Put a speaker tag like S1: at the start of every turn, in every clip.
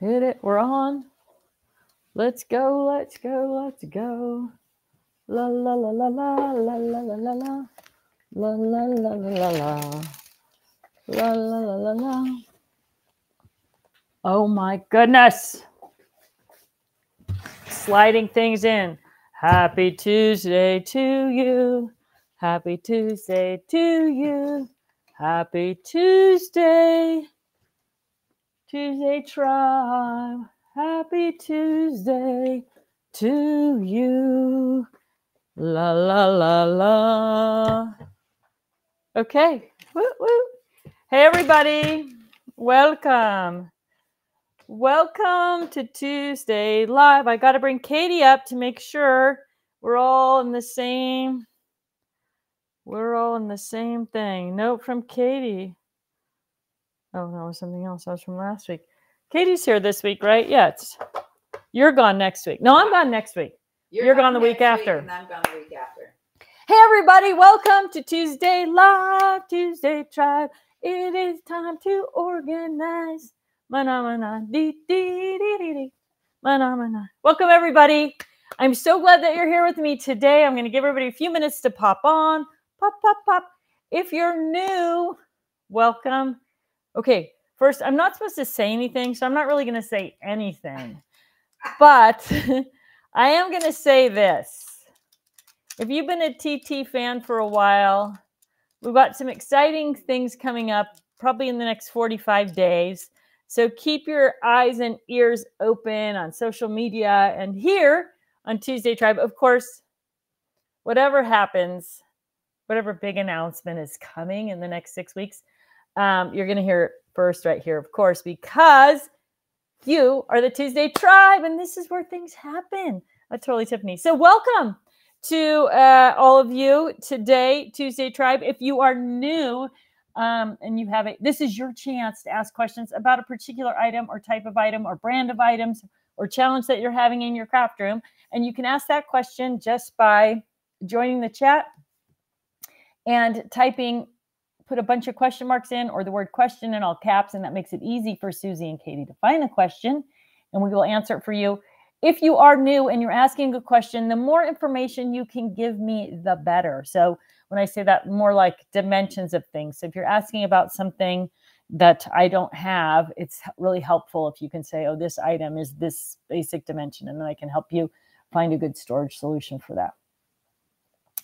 S1: Hit it. We're on. Let's go. Let's go. Let's go. La la la la la la la la la la. La la la la la la. La la la la. Oh my goodness. Sliding things in. Happy Tuesday to you. Happy Tuesday to you. Happy Tuesday. Tuesday tribe. Happy Tuesday to you. La la la la. Okay. Woo, woo. Hey everybody. Welcome. Welcome to Tuesday Live. I got to bring Katie up to make sure we're all in the same we're all in the same thing. Note from Katie. Oh, that was something else. That was from last week. Katie's here this week, right? Yeah, it's you're gone next week. No, I'm gone next week. You're, you're gone, gone the week after.
S2: and I'm gone the week after.
S1: Hey everybody, welcome to Tuesday Live, Tuesday Tribe. It is time to organize. Mana, dee, dee, dee, dee, dee. Mana, Welcome everybody. I'm so glad that you're here with me today. I'm going to give everybody a few minutes to pop on. Pop, pop, pop. If you're new, welcome. Okay, first, I'm not supposed to say anything, so I'm not really going to say anything. But I am going to say this. If you've been a TT fan for a while, we've got some exciting things coming up probably in the next 45 days. So keep your eyes and ears open on social media and here on Tuesday Tribe. Of course, whatever happens, whatever big announcement is coming in the next six weeks, um, you're going to hear it first right here, of course, because you are the Tuesday Tribe and this is where things happen. That's totally Tiffany. So, welcome to uh, all of you today, Tuesday Tribe. If you are new, um, and you have it, this is your chance to ask questions about a particular item or type of item or brand of items or challenge that you're having in your craft room. And you can ask that question just by joining the chat and typing, put a bunch of question marks in or the word question in all caps. And that makes it easy for Susie and Katie to find the question and we will answer it for you. If you are new and you're asking a question, the more information you can give me, the better. So when I say that, more like dimensions of things. So if you're asking about something that I don't have, it's really helpful if you can say, oh, this item is this basic dimension, and then I can help you find a good storage solution for that.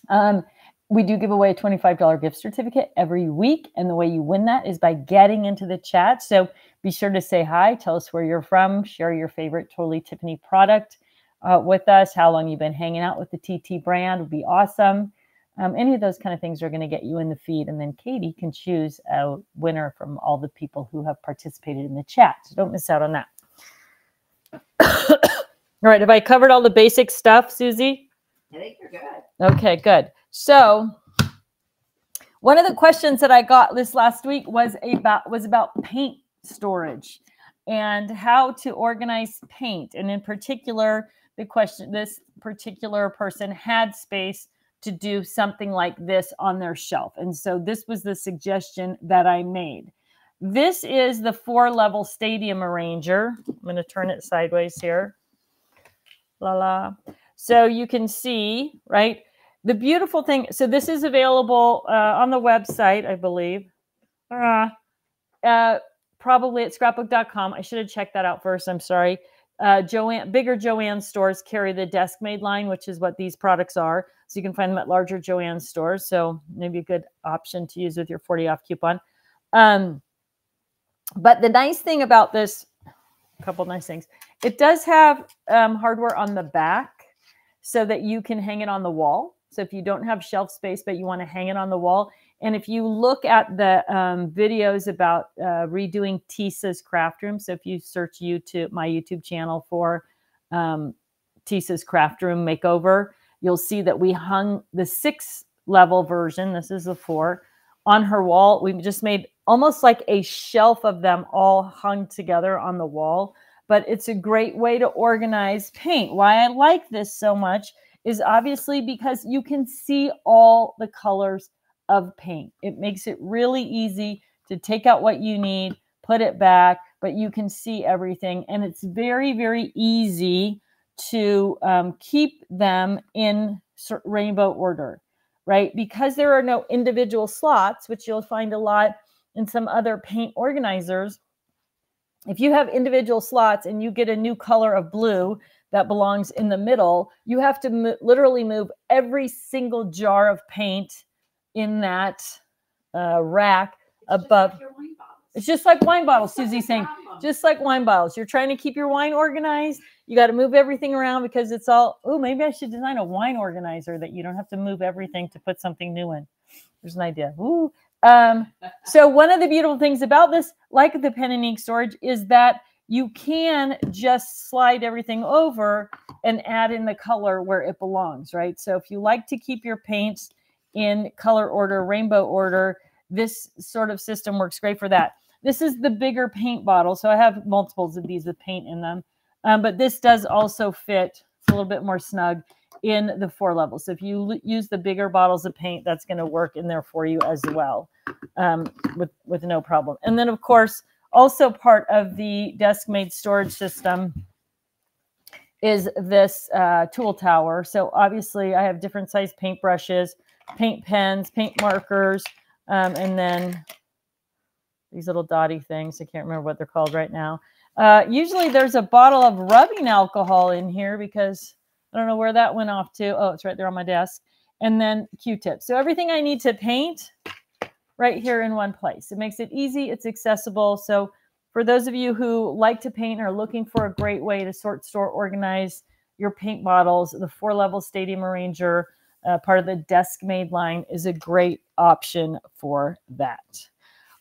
S1: Um, we do give away a $25 gift certificate every week. And the way you win that is by getting into the chat. So be sure to say hi, tell us where you're from, share your favorite Totally Tiffany product uh, with us, how long you've been hanging out with the TT brand would be awesome. Um, any of those kind of things are going to get you in the feed. And then Katie can choose a winner from all the people who have participated in the chat. So don't miss out on that. all right. Have I covered all the basic stuff, Susie?
S2: I think you're good.
S1: Okay, good. So one of the questions that I got this last week was about was about paint storage and how to organize paint. And in particular, the question this particular person had space to do something like this on their shelf. And so this was the suggestion that I made. This is the four level stadium arranger. I'm going to turn it sideways here. La la. So you can see, right? The beautiful thing. So this is available uh, on the website, I believe. Uh, uh, probably at scrapbook.com. I should have checked that out first. I'm sorry. Uh, Joann, bigger Joann stores carry the desk made line, which is what these products are. So you can find them at larger Joann stores. So maybe a good option to use with your 40 off coupon. Um, but the nice thing about this, a couple nice things, it does have um, hardware on the back so that you can hang it on the wall. So if you don't have shelf space, but you want to hang it on the wall, and if you look at the um, videos about uh, redoing Tisa's craft room, so if you search YouTube, my YouTube channel for um, Tisa's craft room makeover, you'll see that we hung the six level version. This is the four on her wall. We just made almost like a shelf of them all hung together on the wall. But it's a great way to organize paint. Why I like this so much is obviously because you can see all the colors of paint. It makes it really easy to take out what you need, put it back, but you can see everything. And it's very, very easy to um, keep them in rainbow order, right? Because there are no individual slots, which you'll find a lot in some other paint organizers. If you have individual slots and you get a new color of blue that belongs in the middle, you have to mo literally move every single jar of paint in that uh, rack
S2: It's
S1: above.
S2: Just like your wine bottles.
S1: It's just like wine bottles, Susie's saying. Just like wine bottles. You're trying to keep your wine organized. You got to move everything around because it's all, oh, maybe I should design a wine organizer that you don't have to move everything to put something new in. There's an idea. Ooh. Um, so one of the beautiful things about this, like the pen and ink storage, is that you can just slide everything over and add in the color where it belongs, right? So if you like to keep your paints in color order, rainbow order, this sort of system works great for that. This is the bigger paint bottle. So I have multiples of these with paint in them. Um, but this does also fit it's a little bit more snug in the four levels. So if you use the bigger bottles of paint, that's going to work in there for you as well um, with, with no problem. And then, of course, also part of the desk made storage system is this uh, tool tower. So obviously I have different size paint brushes, paint pens, paint markers, um, and then these little dotty things. I can't remember what they're called right now. Uh, usually there's a bottle of rubbing alcohol in here because I don't know where that went off to. Oh, it's right there on my desk. And then Q-tips. So everything I need to paint right here in one place. It makes it easy. It's accessible. So for those of you who like to paint or are looking for a great way to sort, store, organize your paint bottles, the four level Stadium Arranger, uh, part of the desk made line, is a great option for that.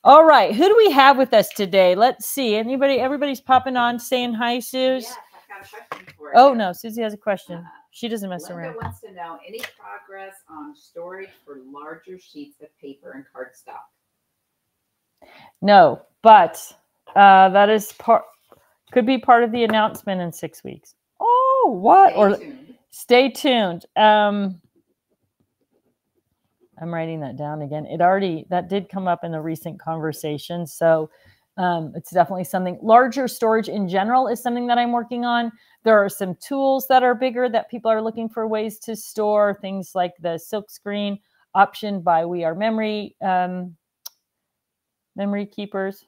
S1: All right, who do we have with us today? Let's see. Anybody? Everybody's popping on, saying hi, Suze.
S2: I've got a question for
S1: Oh
S2: you.
S1: no, Susie has a question.
S2: Uh,
S1: She doesn't mess
S2: Linda
S1: around.
S2: wants to know any progress on storage for larger sheets of paper and cardstock.
S1: No, but uh, that is part. Could be part of the announcement in six weeks. Oh, what?
S2: Stay
S1: or
S2: tuned.
S1: stay tuned. Um, I'm writing that down again. It already that did come up in a recent conversation, so um, it's definitely something. Larger storage in general is something that I'm working on. There are some tools that are bigger that people are looking for ways to store things like the silkscreen option by We Are Memory um, Memory Keepers,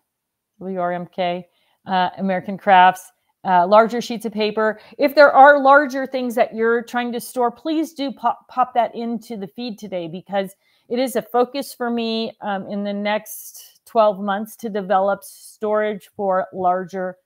S1: WRMK, uh, American Crafts uh, larger sheets of paper. If there are larger things that you're trying to store, please do pop, pop that into the feed today because it is a focus for me um, in the next 12 months to develop storage for larger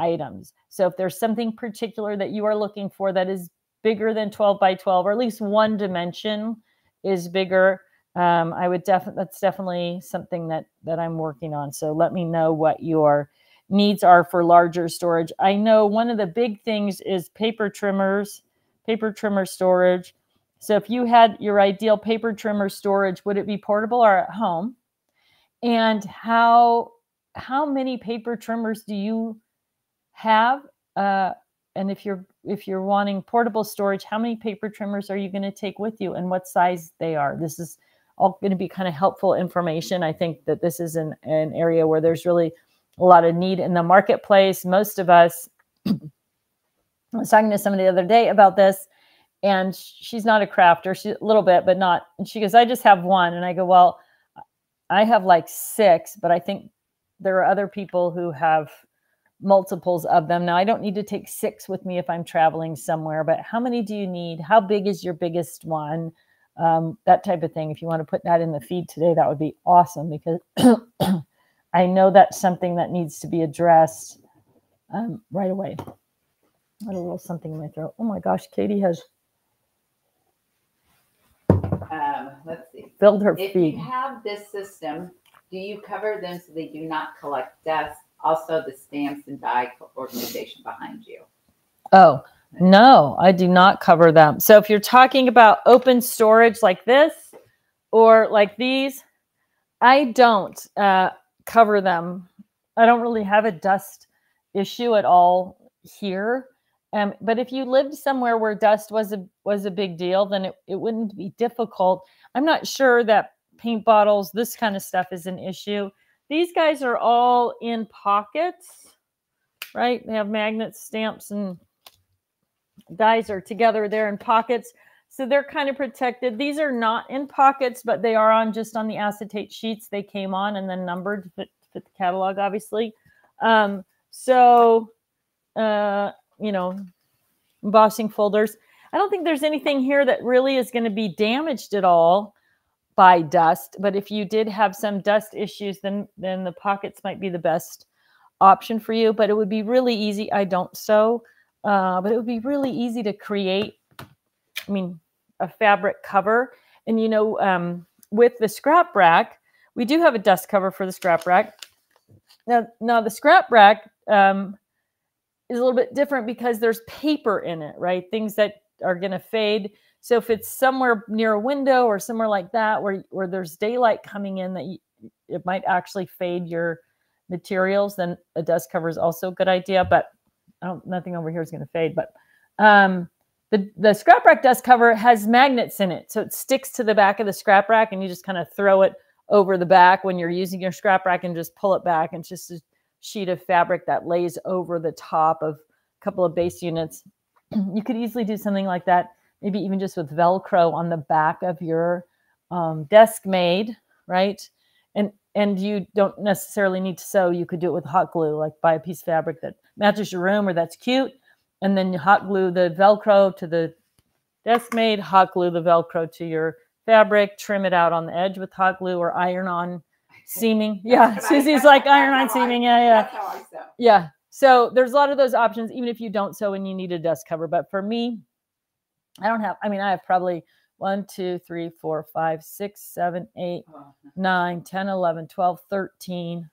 S1: items. So if there's something particular that you are looking for that is bigger than 12 by 12, or at least one dimension is bigger, um, I would definitely, that's definitely something that, that I'm working on. So let me know what your needs are for larger storage. I know one of the big things is paper trimmers, paper trimmer storage. So if you had your ideal paper trimmer storage, would it be portable or at home? And how how many paper trimmers do you have? Uh, and if you're if you're wanting portable storage, how many paper trimmers are you going to take with you, and what size they are? This is all going to be kind of helpful information. I think that this is an, an area where there's really a lot of need in the marketplace. Most of us, I was talking to somebody the other day about this, and she's not a crafter, she's a little bit, but not. And she goes, I just have one. And I go, Well, I have like six, but I think there are other people who have multiples of them. Now, I don't need to take six with me if I'm traveling somewhere, but how many do you need? How big is your biggest one? Um, that type of thing. If you want to put that in the feed today, that would be awesome because I know that's something that needs to be addressed um, right away. I had a little something in my throat. Oh my gosh, Katie has
S2: Um, let's see.
S1: Filled her
S2: If
S1: feet.
S2: you have this system, do you cover them so they do not collect dust? Also, the stamps and die organization behind you.
S1: Oh, no, I do not cover them. So if you're talking about open storage like this or like these, I don't uh, cover them. I don't really have a dust issue at all here. Um, but if you lived somewhere where dust was a was a big deal, then it, it wouldn't be difficult. I'm not sure that paint bottles, this kind of stuff is an issue. These guys are all in pockets. right? They have magnets, stamps, and dies are together there in pockets. So they're kind of protected. These are not in pockets, but they are on just on the acetate sheets they came on and then numbered to fit, fit the catalog, obviously. Um, so, uh, you know, embossing folders. I don't think there's anything here that really is going to be damaged at all by dust. But if you did have some dust issues, then then the pockets might be the best option for you. But it would be really easy. I don't sew, uh, but it would be really easy to create. I mean, a fabric cover, and you know, um, with the scrap rack, we do have a dust cover for the scrap rack. Now, now the scrap rack um, is a little bit different because there's paper in it, right? Things that are going to fade. So if it's somewhere near a window or somewhere like that where where there's daylight coming in that you, it might actually fade your materials, then a dust cover is also a good idea. But nothing over here is going to fade. But um, the the scrap rack dust cover has magnets in it, so it sticks to the back of the scrap rack, and you just kind of throw it over the back when you're using your scrap rack and just pull it back. And it's just a sheet of fabric that lays over the top of a couple of base units. you could easily do something like that, maybe even just with Velcro on the back of your um, desk made, right? And and you don't necessarily need to sew. You could do it with hot glue, like buy a piece of fabric that matches your room or that's cute, and then you hot glue the Velcro to the desk made, hot glue the Velcro to your fabric, trim it out on the edge with hot glue or iron on seaming. Yeah, Susie's like iron on seaming. Yeah, yeah. Yeah. So there's a lot of those options, even if you don't sew and you need a dust cover. But for me, I don't have, I mean, I have probably one, two, three, four, five, six, seven, eight, oh, nine, 10, 11, 12, 13,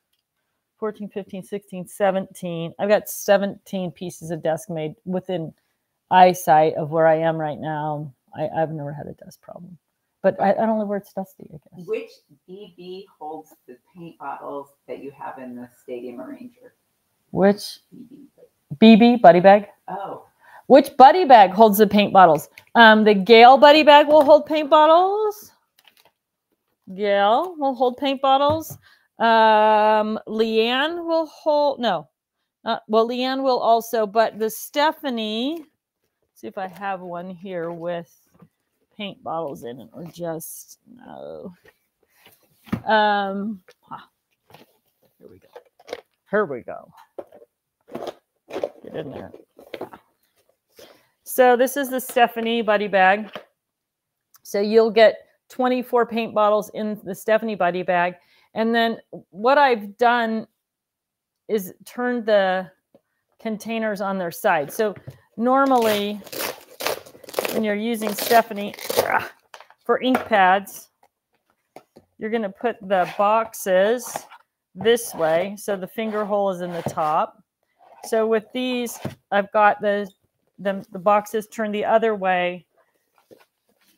S1: 14, 15, 16, 17. I've got 17 pieces of desk made within eyesight of where I am right now. I, I've never had a dust problem but I, I don't know where it's dusty. I guess.
S2: Which BB holds the paint bottles that you have in the Stadium Arranger?
S1: Which BB buddy bag?
S2: Oh.
S1: Which buddy bag holds the paint bottles? Um, the Gale buddy bag will hold paint bottles. Gale will hold paint bottles. Um, Leanne will hold no. Uh, well, Leanne will also, but the Stephanie. See if I have one here with paint bottles in it or just no. Um, here we go. Here we go. In there. So this is the Stephanie Buddy Bag. So you'll get 24 paint bottles in the Stephanie Buddy Bag. And then what I've done is turned the containers on their side. So normally when you're using Stephanie ah, for ink pads, you're going to put the boxes this way. So the finger hole is in the top. So with these, I've got the, the, the boxes turned the other way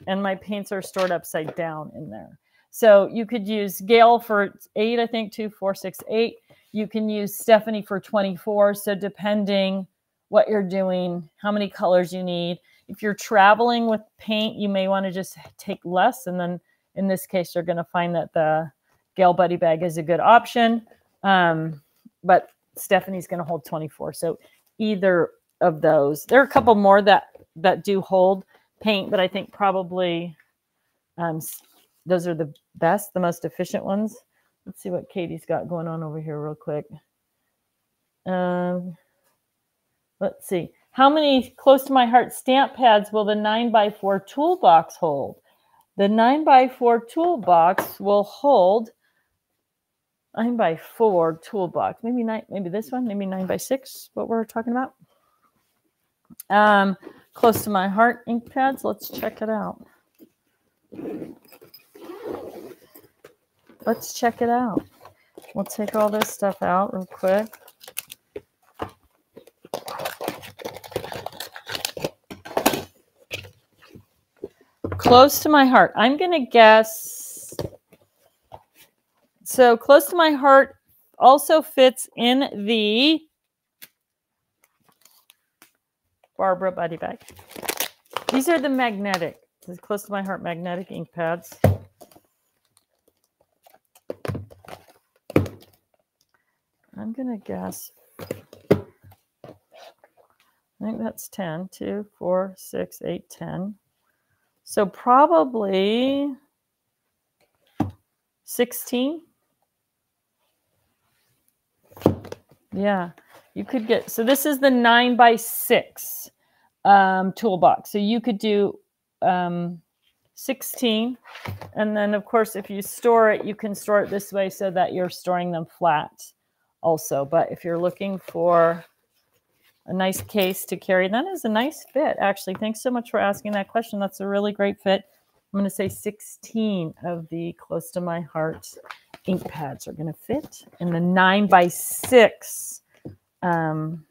S1: and my paints are stored upside down in there. So you could use Gail for eight, I think, two, four, six, eight. You can use Stephanie for 24. So depending what you're doing, how many colors you need. If you're traveling with paint, you may want to just take less. And then in this case, you're going to find that the Gale Buddy bag is a good option. Um, but Stephanie's going to hold 24. So either of those. There are a couple more that that do hold paint, but I think probably um, those are the best, the most efficient ones. Let's see what Katie's got going on over here real quick. Um, let's see. How many close to my heart stamp pads will the 9x4 toolbox hold? The 9x4 toolbox will hold 9x4 toolbox. Maybe nine, maybe this one, maybe nine by six, what we're talking about. Um, close to my heart ink pads. Let's check it out. Let's check it out. We'll take all this stuff out real quick. close to my heart. I'm going to guess. So close to my heart also fits in the Barbara Buddy Bag. These are the magnetic, close to my heart magnetic ink pads. I'm going to guess I think that's 10. 2, 4, 6, 8, 10. So probably 16. Yeah, you could get, so this is the 9 by 6 um, toolbox. So you could do um, 16. And then, of course, if you store it, you can store it this way so that you're storing them flat also. But if you're looking for a nice case to carry. That is a nice fit, actually. Thanks so much for asking that question. That's a really great fit. I'm going to say 16 of the close to my heart ink pads are going to fit in the 9 by 6 um,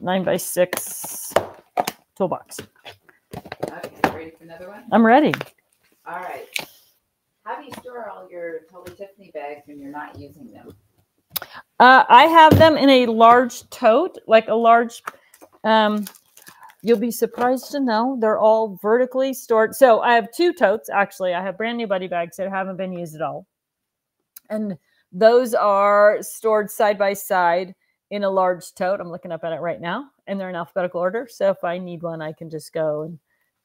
S1: 9 by 6 toolbox.
S2: Okay, ready for another one?
S1: I'm ready.
S2: All right. How do you store all your Totally Tiffany bags when you're not using them?
S1: Uh, I have them in a large tote, like a large. Um, you'll be surprised to know they're all vertically stored. So I have two totes actually. I have brand new buddy bags that haven't been used at all, and those are stored side by side in a large tote. I'm looking up at it right now, and they're in alphabetical order. So if I need one, I can just go and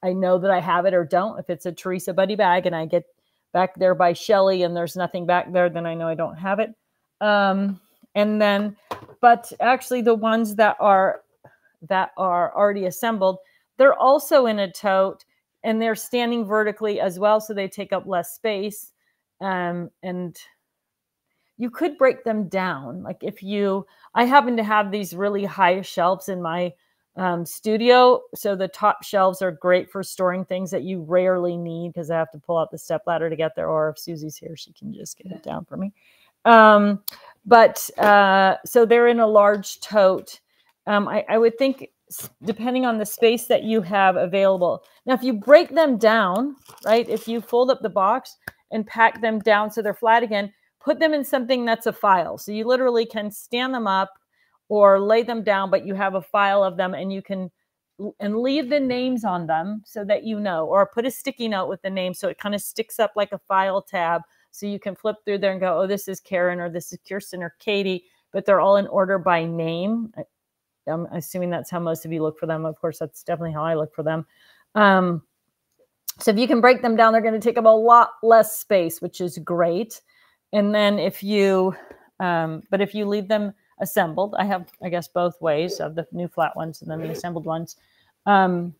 S1: I know that I have it or don't. If it's a Teresa buddy bag and I get back there by Shelly and there's nothing back there, then I know I don't have it. Um, and then but actually the ones that are that are already assembled they're also in a tote and they're standing vertically as well so they take up less space um, and you could break them down like if you i happen to have these really high shelves in my um, studio so the top shelves are great for storing things that you rarely need because i have to pull out the step ladder to get there or if susie's here she can just get it down for me um, but uh, so they're in a large tote. Um, I, I would think depending on the space that you have available. Now, if you break them down, right, if you fold up the box and pack them down so they're flat again, put them in something that's a file. So you literally can stand them up or lay them down, but you have a file of them and you can and leave the names on them so that you know, or put a sticky note with the name so it kind of sticks up like a file tab so you can flip through there and go, oh, this is Karen or this is Kirsten or Katie, but they're all in order by name. I'm assuming that's how most of you look for them. Of course, that's definitely how I look for them. Um, so if you can break them down, they're going to take up a lot less space, which is great. And then if you, um, but if you leave them assembled, I have, I guess, both ways of the new flat ones and then the assembled ones. Um,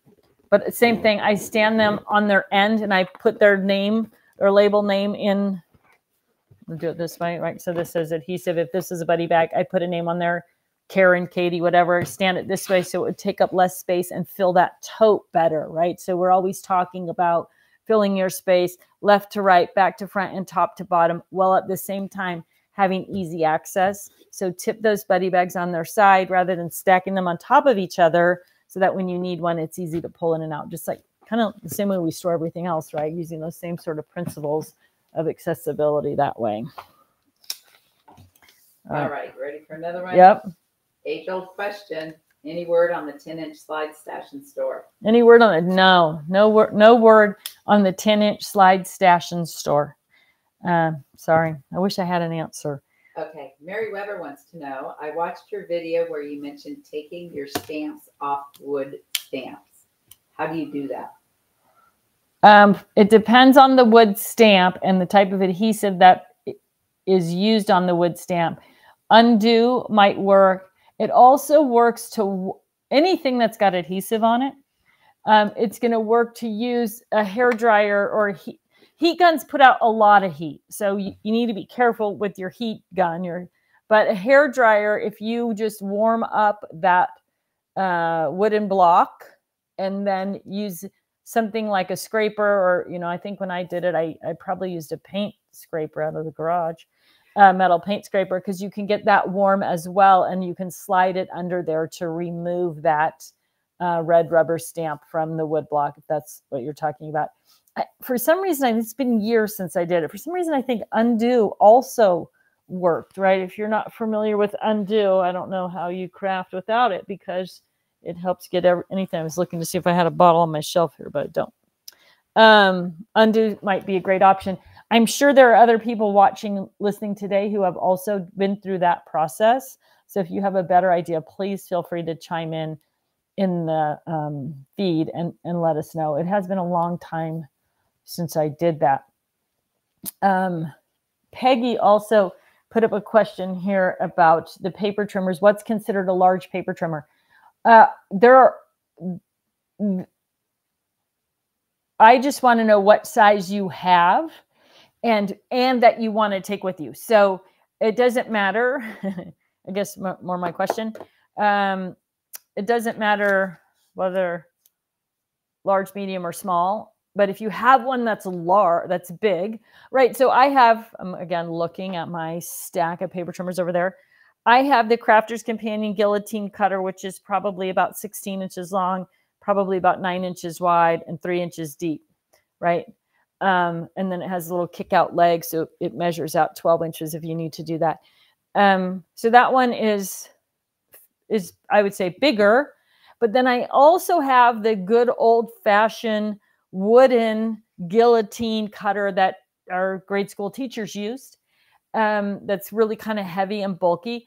S1: but same thing, I stand them on their end and I put their name or label name in We'll do it this way, right? So this says adhesive. If this is a buddy bag, I put a name on there, Karen, Katie, whatever, stand it this way so it would take up less space and fill that tote better, right? So we're always talking about filling your space left to right, back to front, and top to bottom, while at the same time having easy access. So tip those buddy bags on their side rather than stacking them on top of each other so that when you need one, it's easy to pull in and out, just like kind of the same way we store everything else, right? Using those same sort of principles of accessibility that way.
S2: All right, ready for another one?
S1: Yep.
S2: Age old question. Any word on the 10 inch slide stash and store?
S1: Any word on it? No, no word, no word on the 10 inch slide stash and store. Uh, sorry, I wish I had an answer.
S2: Okay, Mary Weber wants to know. I watched your video where you mentioned taking your stamps off wood stamps. How do you do that?
S1: Um, it depends on the wood stamp and the type of adhesive that is used on the wood stamp. Un-du might work. It also works to anything that's got adhesive on it. Um, it's going to work to use a hair dryer or heat. Heat guns put out a lot of heat, so you, you need to be careful with your heat gun. Your, but a hair dryer, if you just warm up that uh, wooden block and then use something like a scraper or you know i think when i did it i, I probably used a paint scraper out of the garage uh, metal paint scraper because you can get that warm as well and you can slide it under there to remove that uh, red rubber stamp from the wood block if that's what you're talking about I, for some reason it's been years since i did it for some reason i think Un-du also worked right if you're not familiar with Un-du i don't know how you craft without it because it helps get every, anything. I was looking to see if I had a bottle on my shelf here, but I don't. Um, Un-du might be a great option. I'm sure there are other people watching, listening today who have also been through that process. So if you have a better idea, please feel free to chime in in the um, feed and, and let us know. It has been a long time since I did that. Um, Peggy also put up a question here about the paper trimmers. What's considered a large paper trimmer? Uh, there are, I just want to know what size you have and and that you want to take with you. So it doesn't matter. I guess more my question. Um, it doesn't matter whether large, medium, or small. But if you have one that's large, that's big, right? So I have, I'm again looking at my stack of paper trimmers over there. I have the Crafter's Companion Guillotine Cutter, which is probably about 16 inches long, probably about nine inches wide, and three inches deep, right? Um, and then it has a little kick out leg, so it measures out 12 inches if you need to do that. Um, so that one is is I would say bigger. But then I also have the good old fashioned wooden guillotine cutter that our grade school teachers used. Um, that's really kind of heavy and bulky.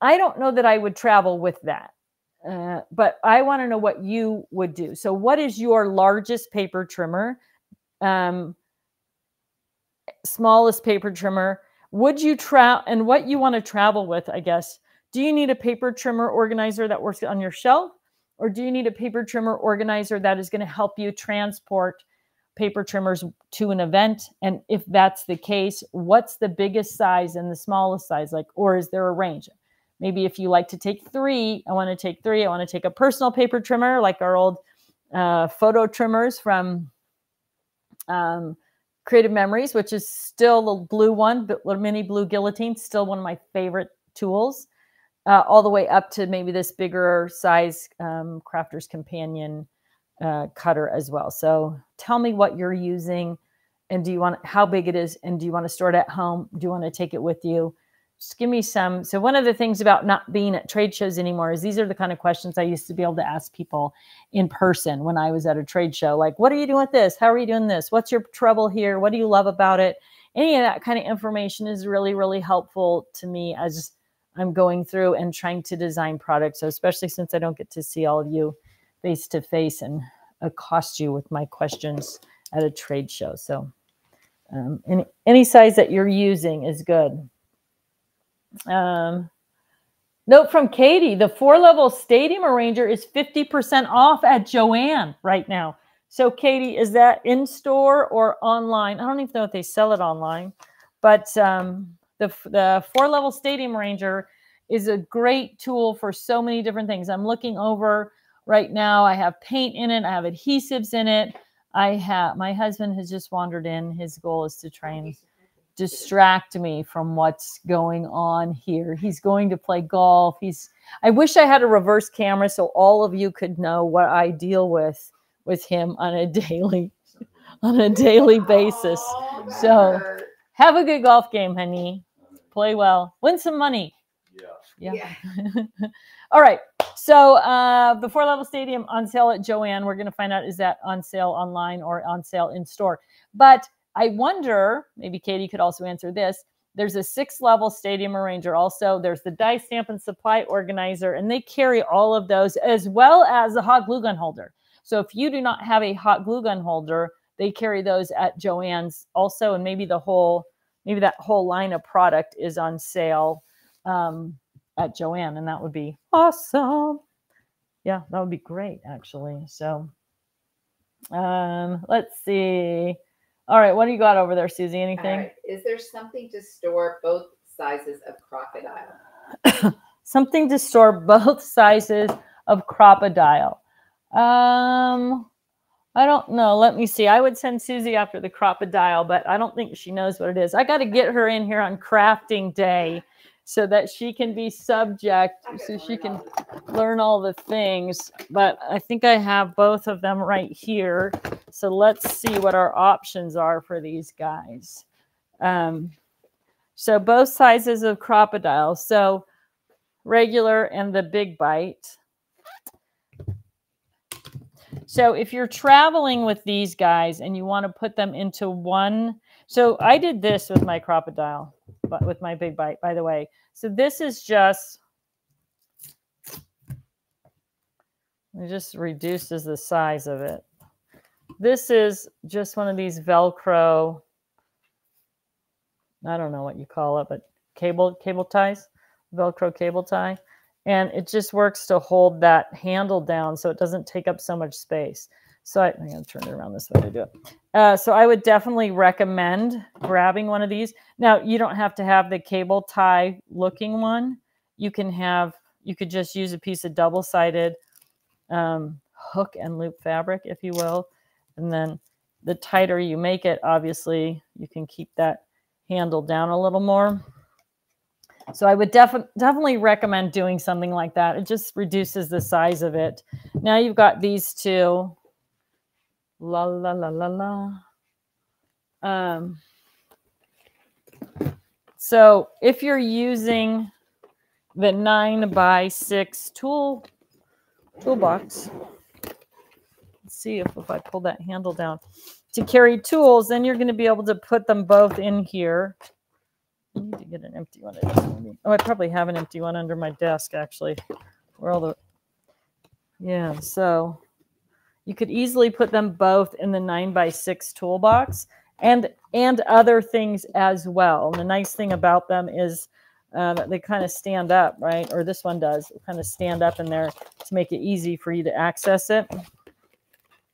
S1: I don't know that I would travel with that. Uh, but I want to know what you would do. So, what is your largest paper trimmer? Um, smallest paper trimmer? Would you travel and what you want to travel with? I guess do you need a paper trimmer organizer that works on your shelf? Or do you need a paper trimmer organizer that is going to help you transport paper trimmers to an event? And if that's the case, what's the biggest size and the smallest size? Like, or is there a range? Maybe if you like to take three, I want to take three. I want to take a personal paper trimmer, like our old uh, photo trimmers from um, Creative Memories, which is still the blue one, but mini blue guillotine, still one of my favorite tools uh, all the way up to maybe this bigger size um, crafter's companion uh, cutter as well. So tell me what you're using and do you want how big it is and do you want to store it at home? Do you want to take it with you? Just give me some. So one of the things about not being at trade shows anymore is these are the kind of questions I used to be able to ask people in person when I was at a trade show. Like, what are you doing with this? How are you doing this? What's your trouble here? What do you love about it? Any of that kind of information is really, really helpful to me as I'm going through and trying to design products. So especially since I don't get to see all of you face to face and accost you with my questions at a trade show. So um, any, any size that you're using is good. Um, note from Katie, the four level stadium arranger is 50% off at Joann right now. So Katie, is that in store or online? I don't even know if they sell it online, but um, the, the four level stadium arranger is a great tool for so many different things. I'm looking over right now. I have paint in it. I have adhesives in it. I have my husband has just wandered in. His goal is to try and distract me from what's going on here. He's going to play golf. He's I wish I had a reverse camera so all of you could know what I deal with with him on a daily on a daily basis. So have a good golf game, honey play well, win some money.
S3: Yeah.
S1: Yeah. All right. So uh, the four level stadium on sale at Joann, We're going to find out is that on sale online or on sale in store. But I wonder, maybe Katie could also answer this. There's a six level stadium arranger also. There's the die stamp and supply organizer, and they carry all of those as well as a hot glue gun holder. So if you do not have a hot glue gun holder, they carry those at Joann's also, and maybe the whole maybe that whole line of product is on sale um, at Joann, and that would be awesome. Yeah, that would be great, actually. So um, let's see. All right, what do you got over there, Susie? Anything?
S2: Is there something to store both sizes of Crop-A-Dile?
S1: something to store both sizes of Crop-A-Dile. Um, I don't know. Let me see. I would send Susie after the Crop-A-Dile, but I don't think she knows what it is. I got to get her in here on crafting day so that she can be subject, so she can learn all the things. But I think I have both of them right here. So let's see what our options are for these guys. Um, so both sizes of Crop-A-Dile. So regular and the big bite. So if you're traveling with these guys and you want to put them into one, so I did this with my Crop-A-Dile, but with my big bite, by the way. So this is just, it just reduces the size of it. This is just one of these Velcro, I don't know what you call it, but cable, cable ties, Velcro cable tie. And it just works to hold that handle down so it doesn't take up so much space. So I, I'm going to turn it around this way to do it. Uh, so I would definitely recommend grabbing one of these. Now, you don't have to have the cable tie looking one. You can have, you could just use a piece of double-sided um, hook and loop fabric, if you will. And then the tighter you make it, obviously, you can keep that handle down a little more. So I would def definitely recommend doing something like that. It just reduces the size of it. Now you've got these two. La la la la la. Um, so if you're using the nine by six tool toolbox, let's see if, if I pull that handle down to carry tools, then you're going to be able to put them both in here. I need to get an empty one. Oh, I probably have an empty one under my desk actually. Where all the yeah, so you could easily put them both in the nine by six toolbox and and other things as well. And the nice thing about them is um, they kind of stand up, right? Or this one does kind of stand up in there to make it easy for you to access it.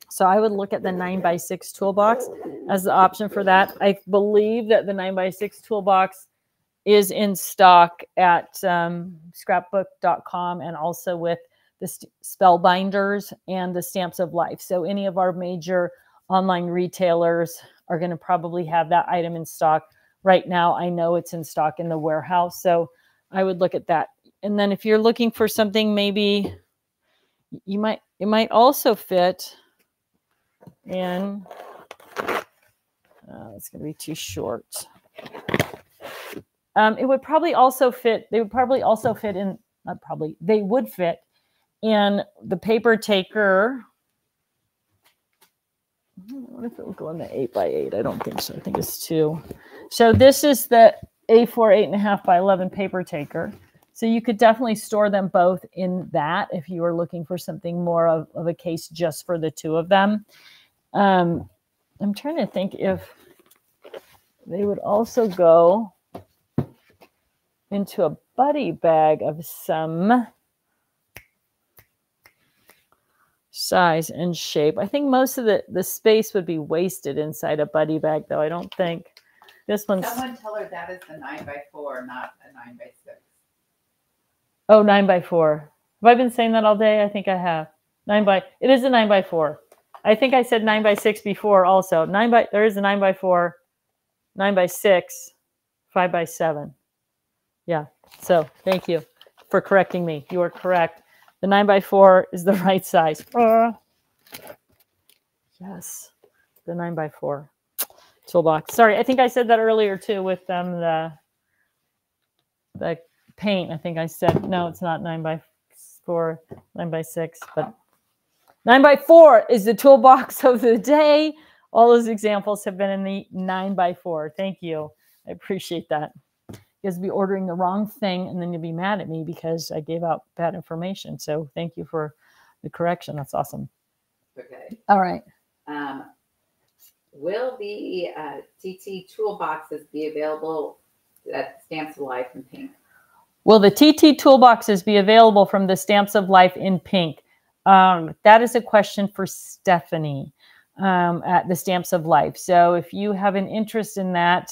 S1: So I would look at the 9 by 6 toolbox as the option for that. I believe that the 9 by 6 toolbox is in stock at um, scrapbook.com and also with the Spellbinders and the Stamps of Life. So any of our major online retailers are going to probably have that item in stock. Right now, I know it's in stock in the warehouse. So I would look at that. And then if you're looking for something, maybe you might, it might also fit in, uh, it's going to be too short. Um, it would probably also fit, they would probably also fit in, not probably, they would fit in the paper taker. What if it would go in the eight by eight? I don't think so. I think it's two. So this is the A4 eight and a half by 11 paper taker. So you could definitely store them both in that if you were looking for something more of, of a case just for the two of them. Um, I'm trying to think if they would also go into a buddy bag of some size and shape. I think most of the, the space would be wasted inside a buddy bag, though. I don't think this one's.
S2: Someone tell her that is the 9 by 4 not a 9 by 6
S1: Oh, 9 by 4 Have I been saying that all day? I think I have. 9 by, it is a 9 by 4 I think I said nine by six before also. Nine by there is a nine by four, nine by six, five by seven. Yeah. So thank you for correcting me. You are correct. The nine by four is the right size. Uh, yes, the nine by four toolbox. Sorry, I think I said that earlier too with um the the paint. I think I said no, it's not nine by four, nine by six, but Nine by four is the toolbox of the day. All those examples have been in the nine by four. Thank you. I appreciate that. You'll be ordering the wrong thing and then you'll be mad at me because I gave out bad information. So thank you for the correction. That's awesome.
S2: Okay.
S1: All right.
S2: Um, will the uh, TT toolboxes be available at Stamps of Life in pink?
S1: Will the TT toolboxes be available from the Stamps of Life in pink? Um, that is a question for Stephanie um, at the Stamps of Life. So if you have an interest in that,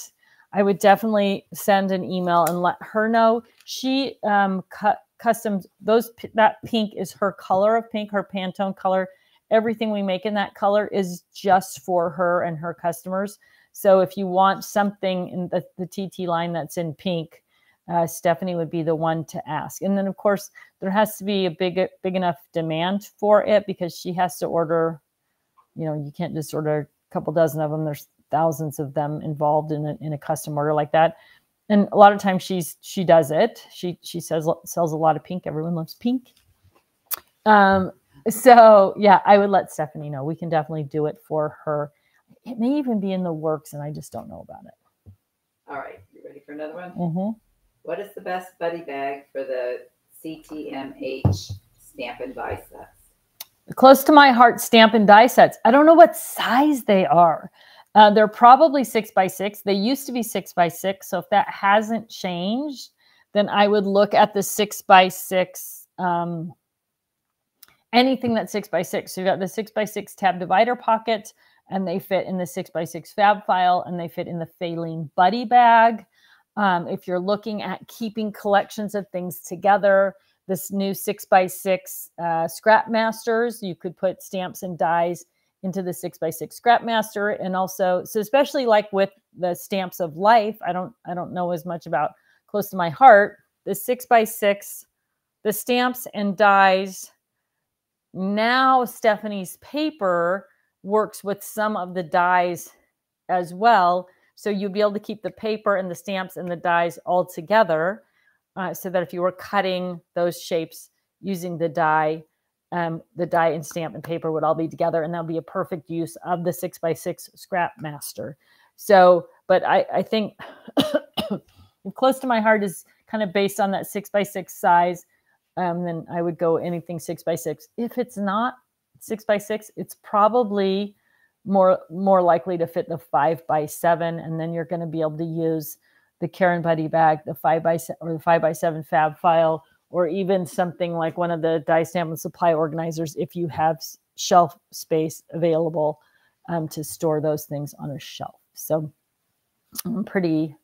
S1: I would definitely send an email and let her know. She um, cut custom those that pink is her color of pink, her Pantone color. Everything we make in that color is just for her and her customers. So if you want something in the, the TT line that's in pink, uh, Stephanie would be the one to ask. And then, of course, there has to be a big, big enough demand for it because she has to order. You know, you can't just order a couple dozen of them. There's thousands of them involved in a, in a custom order like that. And a lot of times she's she does it. She she says sells a lot of pink. Everyone loves pink. Um, so yeah, I would let Stephanie know. We can definitely do it for her. It may even be in the works, and I just don't know about it.
S2: All right, you ready for another one?
S1: Mm-hmm.
S2: What is the best buddy bag for the CTMH stamp and die sets?
S1: close to my heart stamp and die sets. I don't know what size they are. Uh, they're probably six by six. They used to be six by six. So if that hasn't changed, then I would look at the six by six, um, anything that's six by six. So you've got the six by six tab divider pocket, and they fit in the six by six fab file, and they fit in the Faline buddy bag. Um, if you're looking at keeping collections of things together, this new six by six uh, scrap masters, you could put stamps and dies into the six by six scrap master. And also so especially like with the stamps of life i don't i don't know as much about close to my heart. The six by six the stamps and dies. Now stephanie's paper works with some of the dies as well. So you'll be able to keep the paper and the stamps and the dies all together uh, so that if you were cutting those shapes using the die um, the die and stamp and paper would all be together and that'll be a perfect use of the six by six scrap master. So, but I, I think close to my heart is kind of based on that six by six size. Um, then I would go anything six by six. If it's not six by six, it's probably more more likely to fit the five by seven, and then you're going to be able to use the Karen Buddy bag, the five by or the five by seven fab file, or even something like one of the die stamp and supply organizers if you have shelf space available um, to store those things on a shelf. So I'm pretty,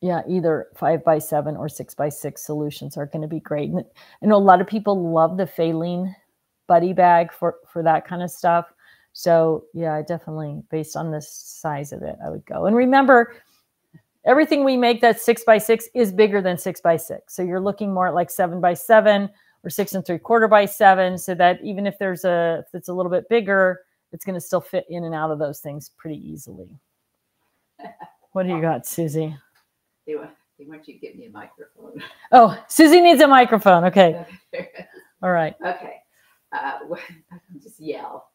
S1: yeah, either five by seven or six by six solutions are going to be great. And I know a lot of people love the Faline buddy bag for, for that kind of stuff. So yeah, definitely based on the size of it, I would go. And remember, everything we make that's six by six is bigger than six by six. So you're looking more at like seven by seven or six and three quarter by seven, so that even if there's a if it's a little bit bigger, it's going to still fit in and out of those things pretty easily. what do you got, Susie?
S2: They want, they want you to give me a microphone.
S1: Oh, Susie needs a microphone. Okay. All right.
S2: Okay. Uh, just yell.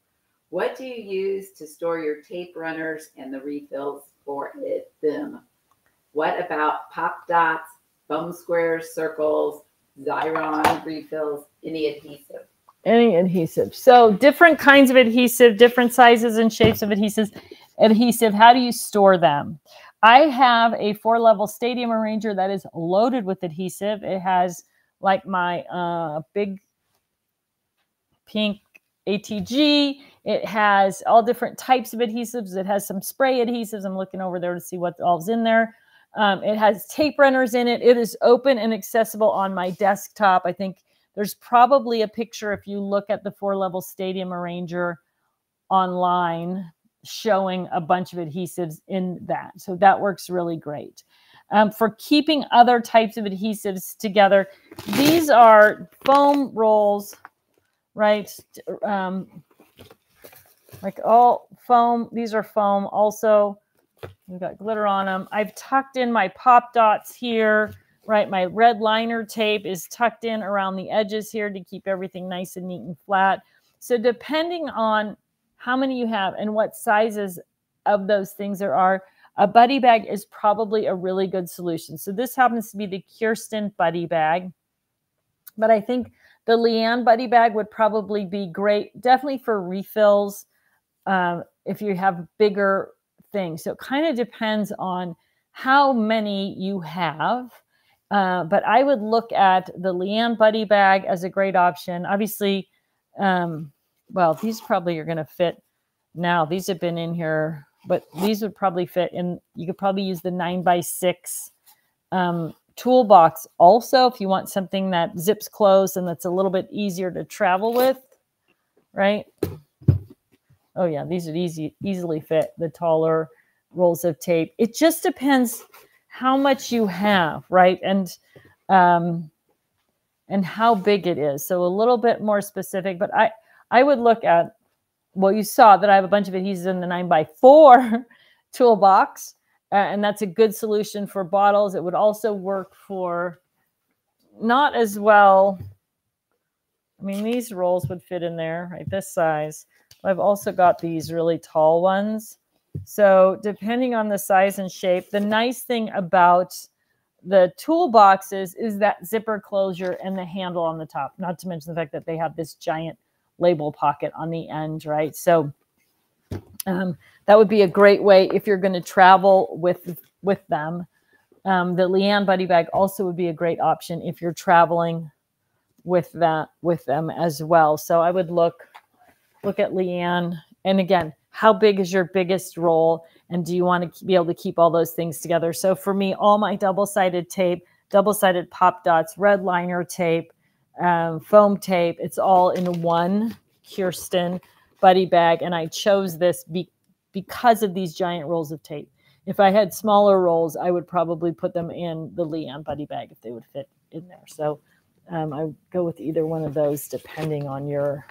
S2: What do you use to store your tape runners and the refills for it, them? What about pop dots, foam squares, circles, Xyron refills, any adhesive?
S1: Any adhesive. So different kinds of adhesive, different sizes and shapes of adhesives. Adhesive, how do you store them? I have a four level stadium arranger that is loaded with adhesive. It has like my uh, big pink ATG. It has all different types of adhesives. It has some spray adhesives. I'm looking over there to see what all's in there. Um, it has tape runners in it. It is open and accessible on my desktop. I think there's probably a picture if you look at the four level stadium arranger online showing a bunch of adhesives in that. So that works really great. Um, for keeping other types of adhesives together, these are foam rolls, right? Um, like all foam, these are foam also We've got glitter on them. I've tucked in my pop dots here, right? My red liner tape is tucked in around the edges here to keep everything nice and neat and flat. So depending on how many you have and what sizes of those things there are, a buddy bag is probably a really good solution. So this happens to be the Kirsten buddy bag. But I think the Leanne buddy bag would probably be great, definitely for refills. Um, if you have bigger thing. So it kind of depends on how many you have. Uh, but I would look at the Leanne Buddy bag as a great option. Obviously, um, well, these probably are going to fit now. These have been in here, but these would probably fit in. You could probably use the nine by six um, toolbox also if you want something that zips closed and that's a little bit easier to travel with, right? Oh yeah, these would easy easily fit the taller rolls of tape. It just depends how much you have, right? And um, and how big it is. So a little bit more specific, but I I would look at well, you saw that I have a bunch of adhesives in the nine by four toolbox, uh, and that's a good solution for bottles. It would also work for not as well. I mean, these rolls would fit in there, right? This size. I've also got these really tall ones. So depending on the size and shape, the nice thing about the toolboxes is that zipper closure and the handle on the top, not to mention the fact that they have this giant label pocket on the end, right? So um, that would be a great way if you're going to travel with with them. Um, the Leanne Buddy Bag also would be a great option if you're traveling with that with them as well. So I would look look at Leanne. And again, how big is your biggest roll? And do you want to be able to keep all those things together? So for me, all my double-sided tape, double-sided pop dots, red liner tape, um, foam tape, it's all in one Kirsten buddy bag. And I chose this be because of these giant rolls of tape. If I had smaller rolls, I would probably put them in the Leanne buddy bag if they would fit in there. So um, I go with either one of those depending on your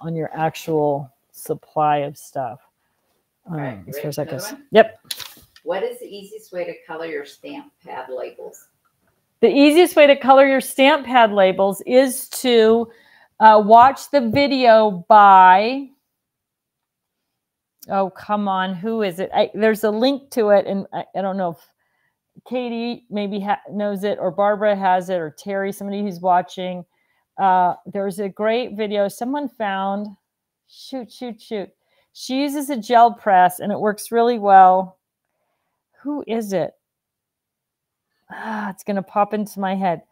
S1: on your actual supply of stuff. Um,
S2: right,
S1: as far as that goes. Yep.
S2: What is the easiest way to color your stamp pad labels?
S1: The easiest way to color your stamp pad labels is to uh, watch the video by. Oh, come on. Who is it? I, there's a link to it, and I, I don't know if Katie maybe ha- knows it, or Barbara has it, or Terry, somebody who's watching. Uh, there's a great video someone found. Shoot, shoot, shoot. She uses a gel press and it works really well. Who is it? Ah, it's going to pop into my head.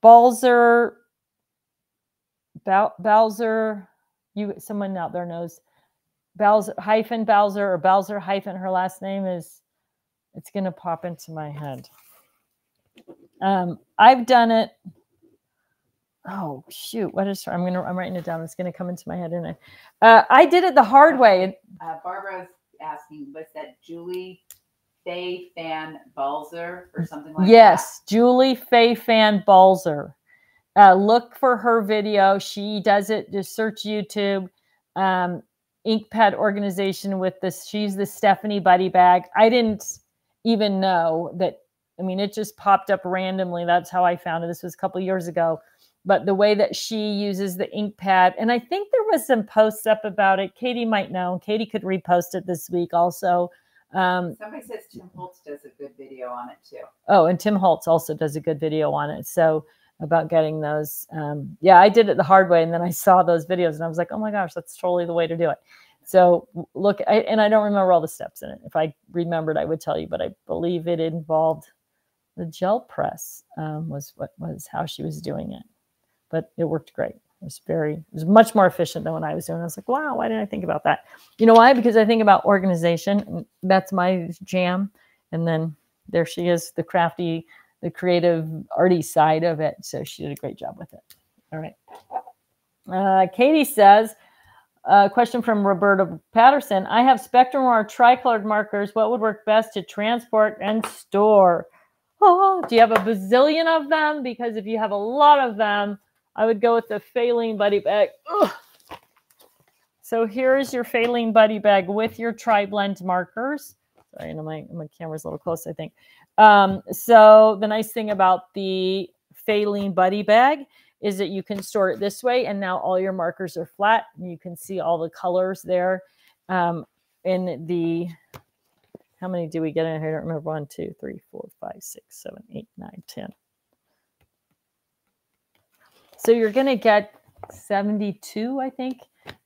S1: Balzer, Bal- Balzer, you, someone out there knows. Balzer hyphen Balzer or Balzer hyphen her last name is it's going to pop into my head. Um, I've done it. Oh shoot! What is? I'm gonna. I'm writing it down. It's gonna come into my head, isn't it? Uh, I did it the hard way.
S2: Uh, Barbara's asking, was that Julie Fei-Fan Balzer or something like that?
S1: yes, Julie Fei-Fan Balzer. Uh, look for her video. She does it. Just search YouTube. Um, Inkpad organization with this. She's the Stephanie Buddy bag. I didn't even know that. I mean, it just popped up randomly. That's how I found it. This was a couple years ago. But the way that she uses the ink pad, and I think there was some posts up about it. Katie might know. Katie could repost it this week also. Um.
S2: Somebody says Tim Holtz does a good video on it too.
S1: oh, and Tim Holtz also does a good video on it. So about getting those. Um, yeah, I did it the hard way, and then I saw those videos, and I was like, oh my gosh, that's totally the way to do it. So look, I, and I don't remember all the steps in it. If I remembered, I would tell you, but I believe it involved the gel press um, was what was how she was doing it. But it worked great. It was very, it was much more efficient than what I was doing. I was like, wow, why didn't I think about that? You know why? Because I think about organization. That's my jam. And then there she is, the crafty, the creative, arty side of it. So she did a great job with it. All right. Uh, Katie says, a question from Roberta Patterson. I have Spectrum Noir tricolored markers. What would work best to transport and store? Oh, do you have a bazillion of them? Because if you have a lot of them, I would go with the Faline Buddy Bag. Ugh. So here's your Faline Buddy Bag with your tri-blend markers. Sorry, I know my, my camera's a little close, I think. Um, so the nice thing about the Faline Buddy Bag is that you can store it this way and now all your markers are flat and you can see all the colors there um, in the how many do we get in here? I don't remember. One, two, three, four, five, six, seven, eight, nine, ten. So you're going to get 72, I think,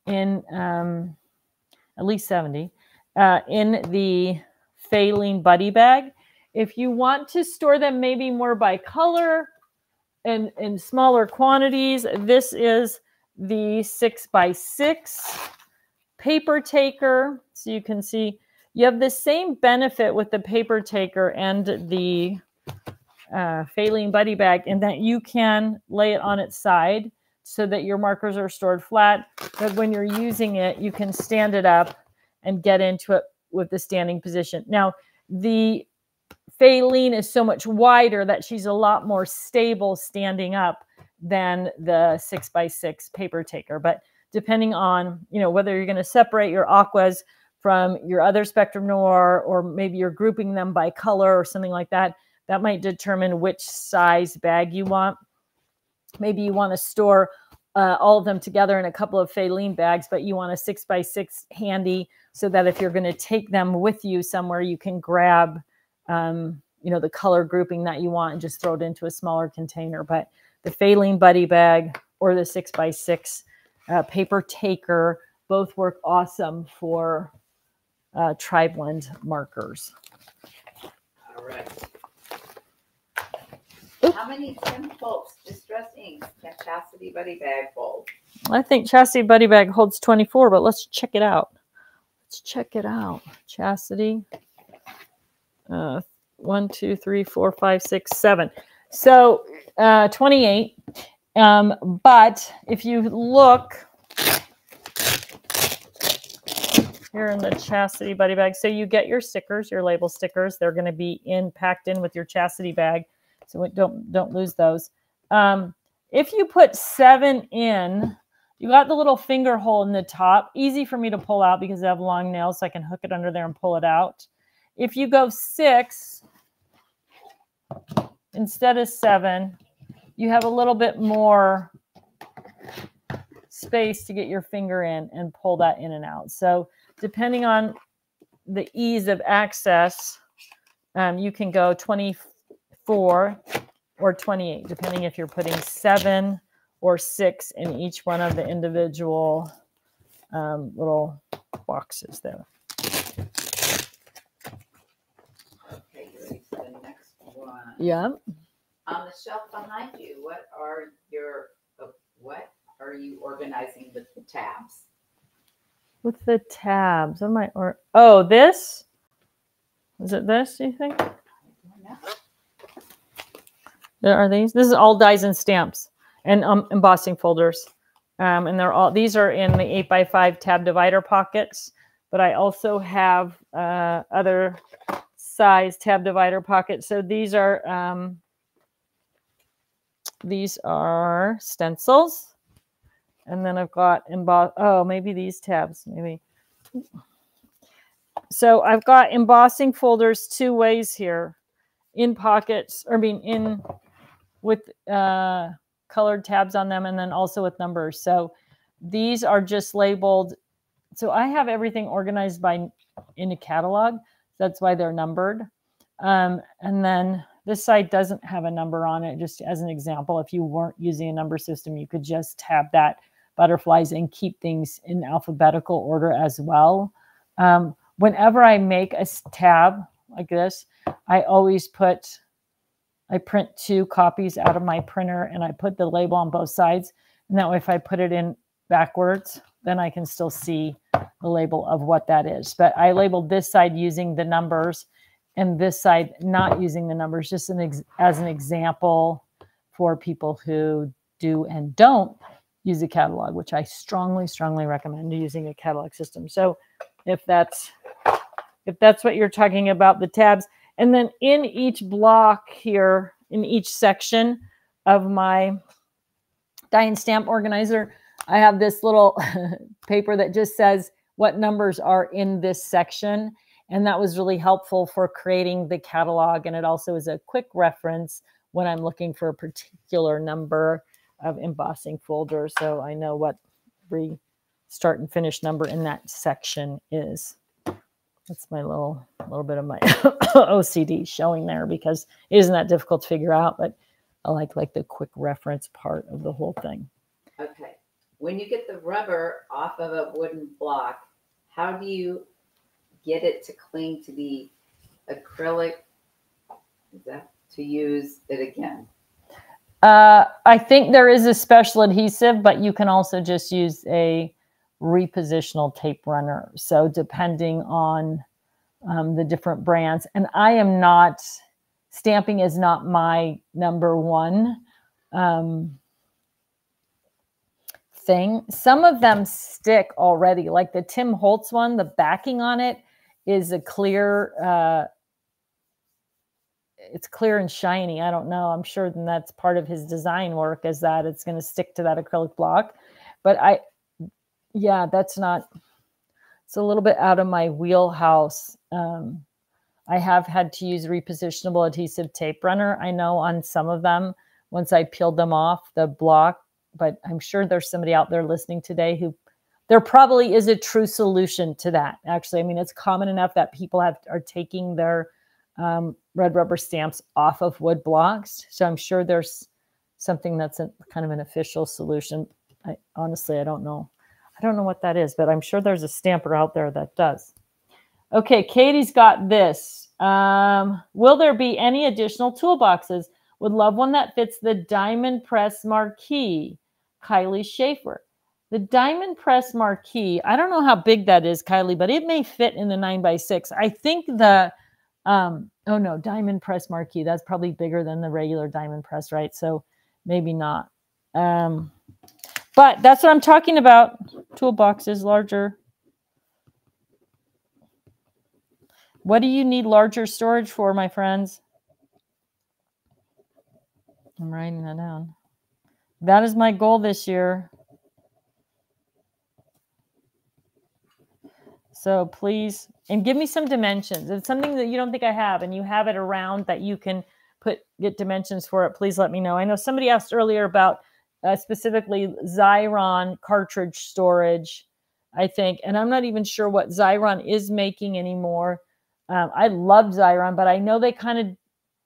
S1: in um, at least 70 uh, in the Faline Buddy Bag. If you want to store them maybe more by color and in smaller quantities, this is the six by six paper taker. So you can see you have the same benefit with the paper taker and the uh, Buddy Bag and that you can lay it on its side so that your markers are stored flat. But when you're using it, you can stand it up and get into it with the standing position. Now, the Faline is so much wider that she's a lot more stable standing up than the six by six paper taker. But depending on, you know, whether you're going to separate your aquas from your other Spectrum Noir, or maybe you're grouping them by color or something like that. That might determine which size bag you want. Maybe you want to store uh, all of them together in a couple of Faline bags, but you want a six by six handy so that if you're going to take them with you somewhere, you can grab, um, you know, the color grouping that you want and just throw it into a smaller container. But the Faline Buddy bag or the six by six uh, paper taker. Both work awesome for uh, tri-blend markers.
S2: All right. How many Tim Holtz Distress Inks can Chastity Buddy Bag hold?
S1: I think Chastity Buddy Bag holds 24, but let's check it out. Let's check it out. Chastity. Uh, one, two, three, four, five, six, seven. So uh, 28. Um, but if you look here in the chastity buddy bag, so you get your stickers, your label stickers. They're going to be in packed in with your chastity bag, so don't don't lose those. Um, if you put seven in, you got the little finger hole in the top. Easy for me to pull out because I have long nails, so I can hook it under there and pull it out. If you go six instead of seven, you have a little bit more space to get your finger in and pull that in and out. So depending on the ease of access, um, you can go 24 or 28, depending if you're putting seven or six in each one of the individual um, little boxes there.
S2: Okay, ready for the next one?
S1: Yeah.
S2: On the shelf behind you, what are your, uh, what are you organizing with the tabs?
S1: With the tabs, am I or oh this is it this? Do you think? There are these. This is all dies and stamps and um, embossing folders, um, and they're all these are in the eight by five tab divider pockets. But I also have uh, other size tab divider pockets. So these are um, these are stencils. And then I've got emboss. Oh, maybe these tabs, maybe. So I've got embossing folders two ways here in pockets, or I mean in with uh, colored tabs on them and then also with numbers. So these are just labeled. So I have everything organized by in a catalog. That's why they're numbered. Um, and then this side doesn't have a number on it. Just as an example, if you weren't using a number system, you could just have that butterflies and keep things in alphabetical order as well. Um, whenever I make a tab like this, I always put, I print two copies out of my printer and I put the label on both sides. And that way, if I put it in backwards, then I can still see the label of what that is. But I labeled this side using the numbers and this side not using the numbers just an as an example for people who do and don't use a catalog, which I strongly, strongly recommend using a catalog system. So if that's if that's what you're talking about, the tabs, and then in each block here, in each section of my die and stamp organizer, I have this little paper that just says what numbers are in this section. And that was really helpful for creating the catalog. And it also is a quick reference when I'm looking for a particular number of embossing folder. So I know what every start and finish number in that section is. That's my little little bit of my OCD showing there because it isn't that difficult to figure out, but I like like the quick reference part of the whole thing.
S2: Okay. When you get the rubber off of a wooden block, how do you get it to cling to the acrylic? Is that to use it again?
S1: Uh, I think there is a special adhesive, but you can also just use a repositional tape runner. So depending on um, the different brands, and I am not stamping is not my number one um, thing. Some of them stick already, like the Tim Holtz one. The backing on it is a clear. Uh, it's clear and shiny. I don't know. I'm sure then that's part of his design work is that it's going to stick to that acrylic block. But I, yeah, that's not, it's a little bit out of my wheelhouse. Um, I have had to use repositionable adhesive tape runner. I know on some of them, once I peeled them off the block, but I'm sure there's somebody out there listening today who there probably is a true solution to that. Actually, I mean, it's common enough that people have are taking their um, red rubber stamps off of wood blocks. So I'm sure there's something that's a, kind of an official solution. I honestly, I don't know. I don't know what that is, but I'm sure there's a stamper out there that does. Okay, Katie's got this. Um, will there be any additional toolboxes? Would love one that fits the Diamond Press Marquee. Kylie Schaefer. The Diamond Press Marquee, I don't know how big that is, Kylie, but it may fit in the 9 by 6 I think the, um, oh no, Diamond Press Marquee, that's probably bigger than the regular Diamond Press, right? So maybe not. Um, but that's what I'm talking about. Toolboxes larger. What do you need larger storage for, my friends? I'm writing that down. That is my goal this year. So please, and give me some dimensions. If it's something that you don't think I have and you have it around that you can put get dimensions for it, please let me know. I know somebody asked earlier about uh, specifically Xyron cartridge storage, I think, and I'm not even sure what Xyron is making anymore. Um, I love Xyron, but I know they kind of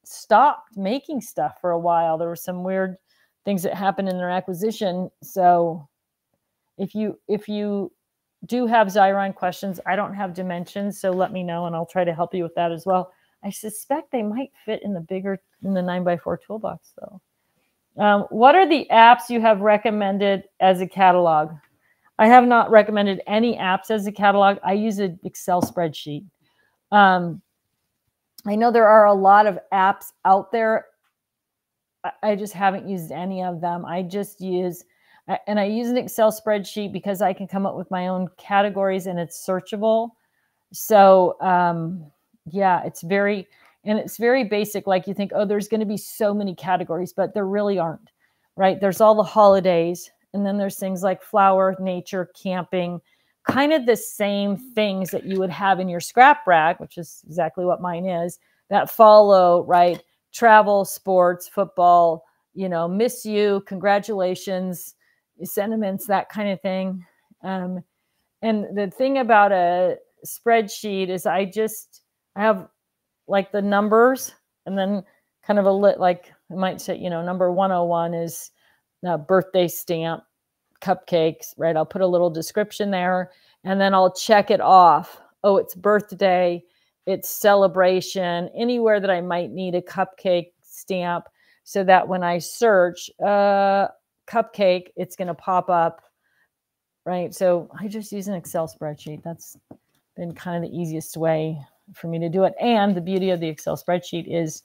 S1: stopped making stuff for a while. There were some weird things that happened in their acquisition. So if you if you do have Xyron questions, I don't have dimensions, so let me know and I'll try to help you with that as well. I suspect they might fit in the bigger in the 9x4 toolbox though. Um, what are the apps you have recommended as a catalog? I have not recommended any apps as a catalog. I use an Excel spreadsheet. Um, I know there are a lot of apps out there. I just haven't used any of them. I just use, and I use an Excel spreadsheet because I can come up with my own categories and it's searchable. So, um, yeah, it's very, and it's very basic. Like you think, oh, there's going to be so many categories, but there really aren't, right? There's all the holidays, and then there's things like flower, nature, camping, kind of the same things that you would have in your scrap rack, which is exactly what mine is, that follow, right? Travel, sports, football, you know, miss you, congratulations, sentiments, that kind of thing. Um, and the thing about a spreadsheet is I just I have like the numbers and then kind of a lit like I might say, you know, number 101 is birthday stamp cupcakes, right? I'll put a little description there and then I'll check it off. Oh, it's birthday, it's celebration, anywhere that I might need a cupcake stamp so that when I search uh, cupcake, it's going to pop up, right? So I just use an Excel spreadsheet. That's been kind of the easiest way for me to do it. And the beauty of the Excel spreadsheet is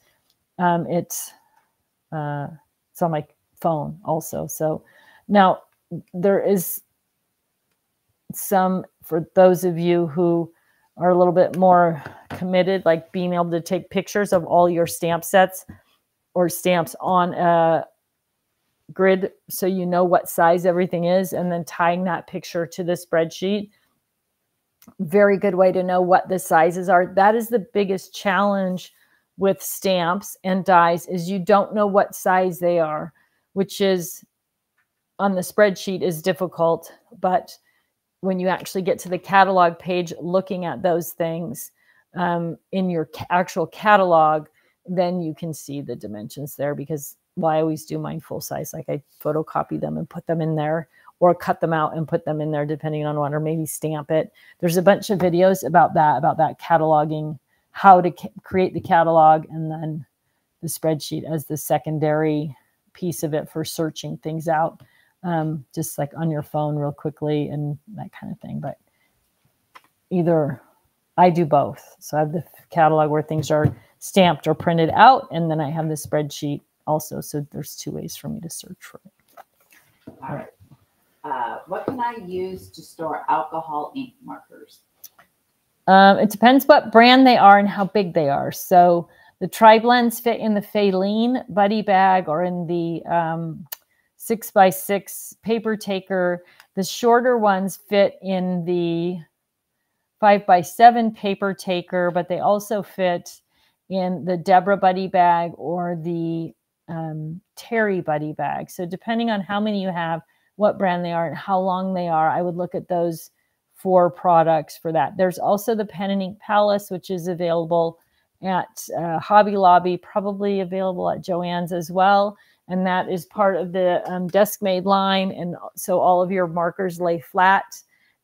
S1: um, it's uh, it's on my phone also. So now there is some for those of you who are a little bit more committed, like being able to take pictures of all your stamp sets or stamps on a grid so you know what size everything is and then tying that picture to the spreadsheet. Very good way to know what the sizes are. That is the biggest challenge with stamps and dies is you don't know what size they are, which is on the spreadsheet is difficult, but when you actually get to the catalog page, looking at those things um, in your ca actual catalog, then you can see the dimensions there because well, I always do mine full size. Like I photocopy them and put them in there or cut them out and put them in there depending on what, or maybe stamp it. There's a bunch of videos about that, about that cataloging, how to create the catalog and then the spreadsheet as the secondary piece of it for searching things out, um, just like on your phone real quickly and that kind of thing. But either I do both. So I have the catalog where things are stamped or printed out, and then I have the spreadsheet also. So there's two ways for me to search for it.
S2: All right. Uh, what can I use to store alcohol ink markers?
S1: Um, it depends what brand they are and how big they are. So the tri-blends fit in the Faline buddy bag or in the um, six by six paper taker. The shorter ones fit in the five by seven paper taker, but they also fit in the Deborah buddy bag or the um, Terry buddy bag. So depending on how many you have, what brand they are and how long they are, I would look at those four products for that. There's also the Pen and Ink Palace, which is available at uh, Hobby Lobby, probably available at Joann's as well. and that is part of the um, desk made line. And so all of your markers lay flat.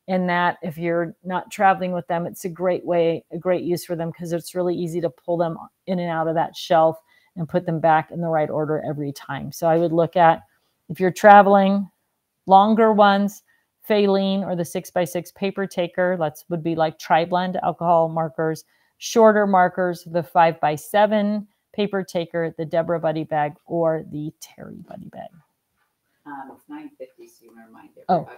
S1: And that if you're not traveling with them, it's a great way, a great use for them because it's really easy to pull them in and out of that shelf and put them back in the right order every time. So I would look at if you're traveling, longer ones, Faline or the six by six paper taker. That's would be like tri-blend alcohol markers. Shorter markers, the five by seven paper taker, the Deborah Buddy bag, or the Terry Buddy bag.
S2: Um, it's nine fifty, so you want to remind
S1: Oh.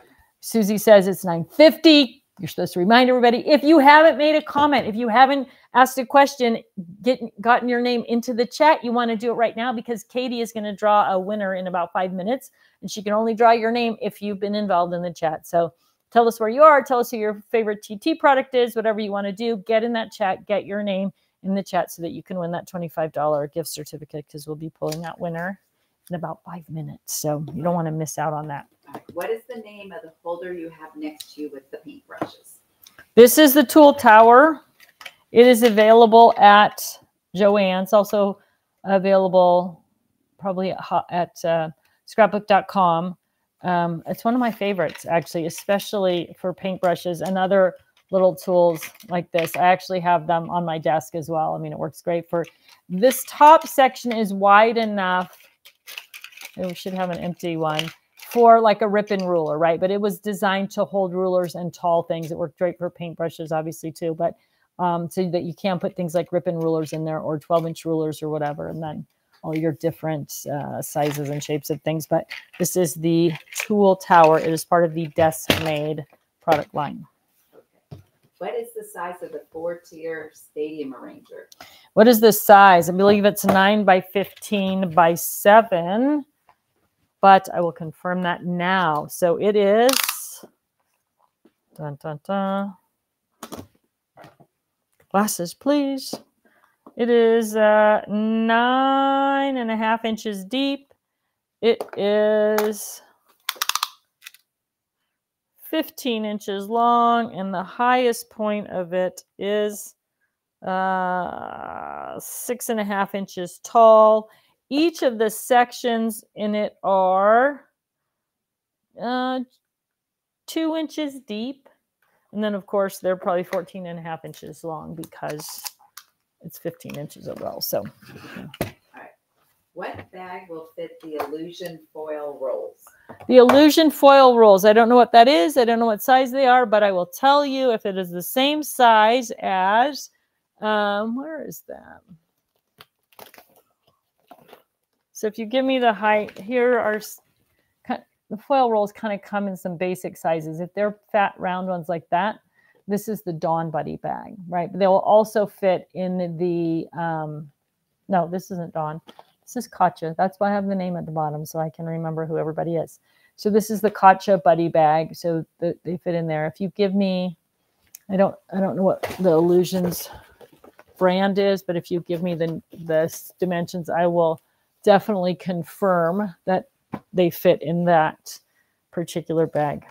S1: Susie says it's 950. You're supposed to remind everybody. If you haven't made a comment, if you haven't asked a question, get gotten your name into the chat, you want to do it right now because Katie is going to draw a winner in about five minutes. And she can only draw your name if you've been involved in the chat. So tell us where you are, tell us who your favorite TT product is, whatever you want to do, get in that chat, get your name in the chat so that you can win that $25 gift certificate because we'll be pulling that winner in about five minutes. So you don't want to miss out on that.
S2: Right. What is the name of the holder you have next to you with the paintbrushes?
S1: This is the tool tower. It is available at Joann's, also available probably at, at uh, scrapbook.com. Um, it's one of my favorites, actually, especially for paintbrushes and other little tools like this. I actually have them on my desk as well. I mean, it works great for this top section is wide enough. We should have an empty one for like a rip and ruler, right? But it was designed to hold rulers and tall things. It worked great for paintbrushes, obviously, too. But um, so that you can put things like rip and rulers in there or 12 inch rulers or whatever. And then all your different uh, sizes and shapes of things. But this is the tool tower. It is part of the desk made product line.
S2: Okay. What is the size of the four-tier stadium arranger?
S1: What is the size? I believe it's 9 by 15 by 7, but I will confirm that now. So it is, dun, dun, dun. Glasses, please. It is uh, nine and a half inches deep. It is 15 inches long, and the highest point of it is uh, six and a half inches tall. Each of the sections in it are uh, two inches deep. And then, of course, they're probably 14 and a half inches long because it's 15 inches overall. So,
S2: What bag will fit the illusion foil rolls?
S1: the illusion foil rolls, I don't know what that is. I don't know what size they are, but I will tell you if it is the same size as, um, where is that? So if you give me the height, here are the foil rolls kind of come in some basic sizes. If they're fat round ones like that, this is the Dawn Buddy bag, right? But they will also fit in the, um, no, this isn't Dawn. This is Katja. That's why I have the name at the bottom so I can remember who everybody is. So this is the Katja Buddy bag. So the, they fit in there. If you give me, I don't, I don't know what the Illusions brand is, but if you give me the the dimensions, I will definitely confirm that they fit in that particular bag.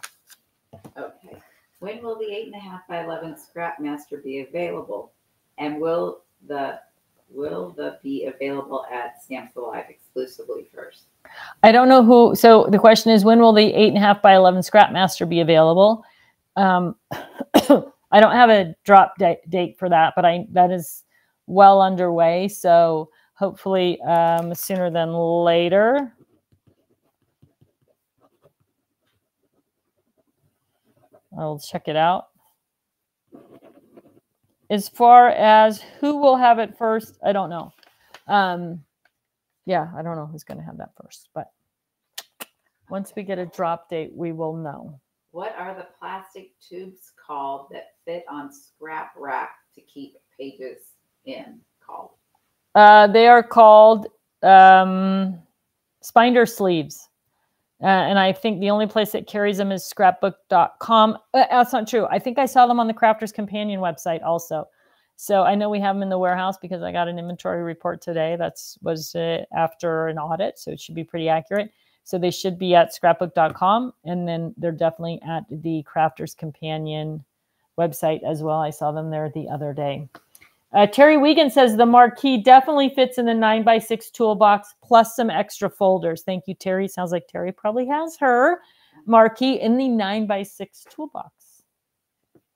S2: Okay. When will the eight and a half by eleven scrap master be available? And will the will the be available at Stamps of Life exclusively first?
S1: I don't know who. So the question is, when will the eight and a half by eleven Scrap Master be available? Um, I don't have a drop da- date for that, but I that is well underway. So hopefully um, sooner than later. I'll check it out. As far as who will have it first, I don't know. Um, yeah, I don't know who's going to have that first, but once we get a drop date, we will know.
S2: What are the plastic tubes called that fit on scrap rack to keep pages in called?
S1: Uh, they are called um, Spinder sleeves. Uh, and I think the only place that carries them is scrapbook.com. Uh, that's not true. I think I saw them on the Crafters Companion website also. So I know we have them in the warehouse because I got an inventory report today. That's was uh, after an audit, so it should be pretty accurate. So they should be at scrapbook.com, and then they're definitely at the Crafters Companion website as well. I saw them there the other day. Uh, Terry Wiegand says the marquee definitely fits in the nine by six toolbox plus some extra folders. Thank you, Terry. Sounds like Terry probably has her marquee in the nine by six toolbox.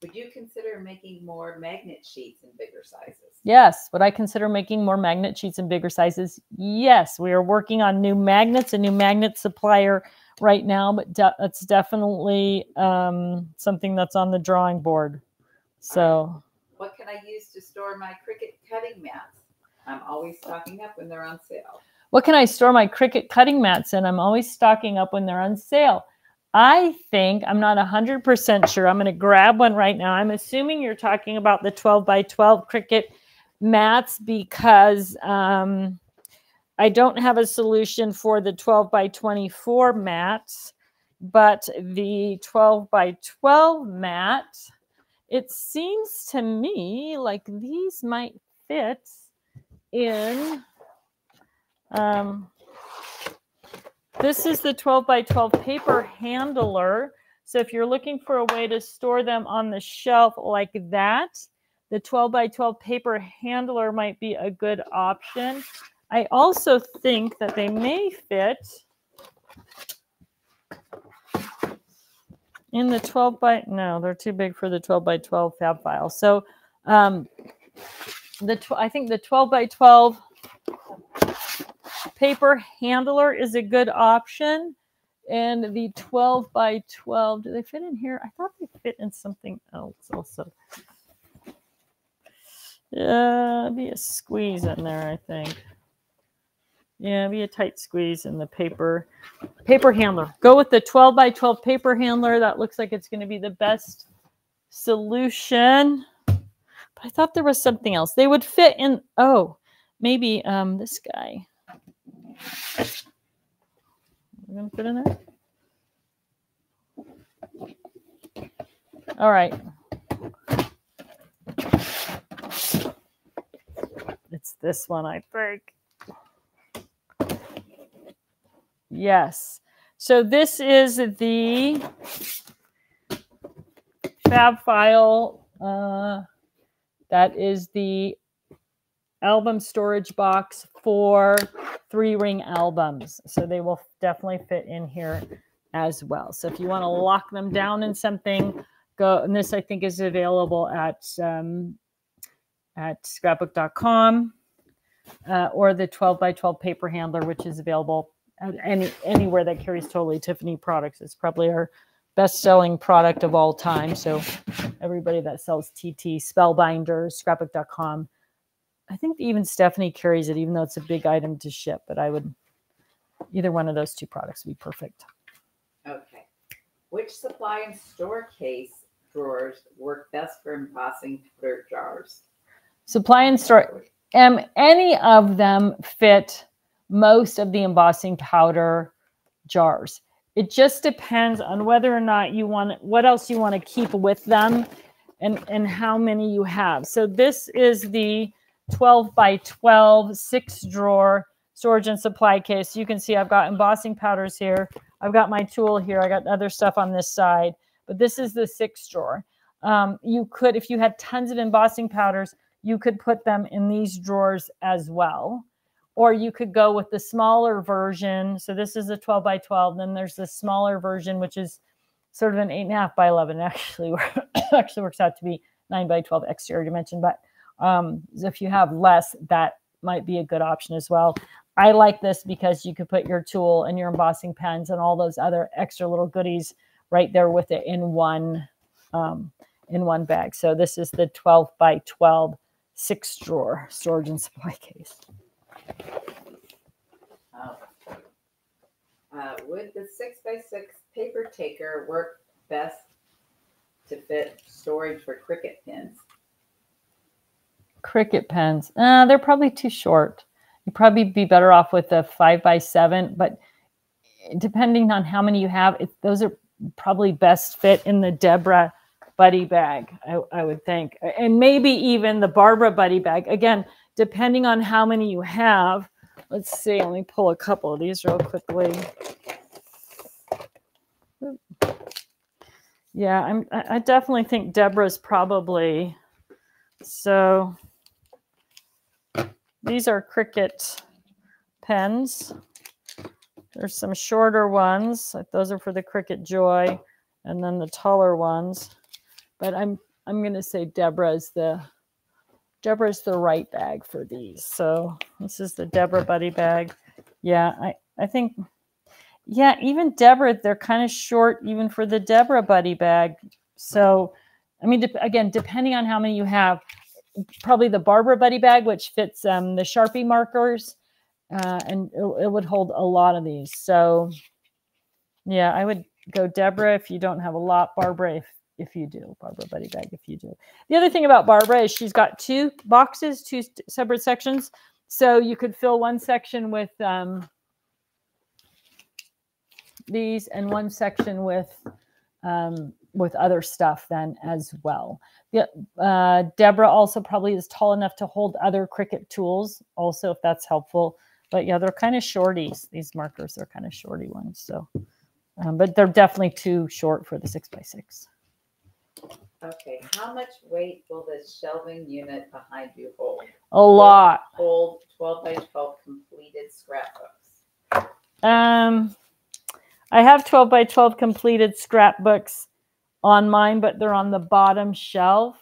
S2: Would you consider making more magnet sheets in bigger sizes?
S1: Yes. Would I consider making more magnet sheets in bigger sizes? Yes. We are working on new magnets, a new magnet supplier right now, but de- it's definitely um, something that's on the drawing board. So,
S2: What can I use to store my Cricut cutting mats? I'm always stocking up when they're on sale.
S1: what can I store my Cricut cutting mats in? I'm always stocking up when they're on sale. I think I'm not 100% sure. I'm going to grab one right now. I'm assuming you're talking about the 12 by 12 Cricut mats because um, I don't have a solution for the 12 by 24 mats, but the 12 by 12 mat, it seems to me like these might fit in. Um, this is the 12 by 12 paper handler. So if you're looking for a way to store them on the shelf like that, the 12 by 12 paper handler might be a good option. I also think that they may fit in the 12 by, no, they're too big for the 12 by 12 fab file. So um, the I think the 12 by 12 paper handler is a good option. And the 12 by 12, do they fit in here? I thought they fit in something else also. Yeah, be a squeeze in there, I think. Yeah, be a tight squeeze in the paper paper handler. Go with the 12 by 12 paper handler. That looks like it's going to be the best solution. But I thought there was something else. They would fit in. Oh, maybe um this guy. We're gonna fit in there. All right. It's this one, I think. Yes. So this is the fab file. Uh, that is the album storage box for three ring albums. So they will definitely fit in here as well. So if you want to lock them down in something, go. And this I think is available at um, at scrapbook.com uh, or the 12 by 12 paper handler, which is available any anywhere that carries totally Tiffany products. It's probably our best selling product of all time. So everybody that sells TT, Spellbinders, scrapbook.com. I think even Stephanie carries it, even though it's a big item to ship. But I would either one of those two products would be perfect.
S2: Okay. Which supply and store case drawers work best for embossing powder jars?
S1: Supply and store. Um, any of them fit most of the embossing powder jars. It just depends on whether or not you want what else you want to keep with them and and how many you have. So this is the 12 by 12 six drawer storage and supply case. You can see I've got embossing powders here. I've got my tool here. I got other stuff on this side, but this is the six drawer. Um, you could, if you had tons of embossing powders, you could put them in these drawers as well. Or you could go with the smaller version. So this is a 12 by 12. Then there's the smaller version, which is sort of an eight and a half by 11. Actually, actually works out to be nine by 12 exterior dimension. But um, if you have less, that might be a good option as well. I like this because you could put your tool and your embossing pens and all those other extra little goodies right there with it in one um, in one bag. So this is the 12 by 12 six drawer storage and supply case.
S2: Oh. Uh, would the six by six paper taker work best to fit storage for Cricut pins?
S1: Cricut pens, uh, they're probably too short. You'd probably be better off with a five by seven, but depending on how many you have, it, those are probably best fit in the Deborah buddy bag, I, I would think. And maybe even the Barbara buddy bag. Again, depending on how many you have. Let's see, let me pull a couple of these real quickly. Yeah, I'm, I definitely think Deborah's probably, so these are Cricut pens. There's some shorter ones. Those are for the Cricut Joy, and then the taller ones. But I'm I'm gonna say Deborah is the Deborah's the right bag for these. So this is the Deborah Buddy bag. Yeah, I I think yeah, even Deborah, they're kind of short even for the Deborah Buddy bag. So I mean, de again, depending on how many you have, probably the Barbara Buddy bag, which fits um, the Sharpie markers, uh, and it, it would hold a lot of these. So yeah, I would go Deborah if you don't have a lot, Barbara if, if you do, Barbara Buddy bag if you do. The other thing about Barbara is she's got two boxes, two separate sections. So you could fill one section with um, these and one section with um, with other stuff then as well. Yeah, uh, Deborah also probably is tall enough to hold other Cricut tools also, if that's helpful. But yeah, they're kind of shorties. These markers are kind of shorty ones. So, um, but they're definitely too short for the six by six.
S2: Okay, how much weight will this shelving unit behind you hold?
S1: A lot.
S2: Hold 12 by 12 completed scrapbooks.
S1: Um, I have 12 by 12 completed scrapbooks on mine, but they're on the bottom shelf.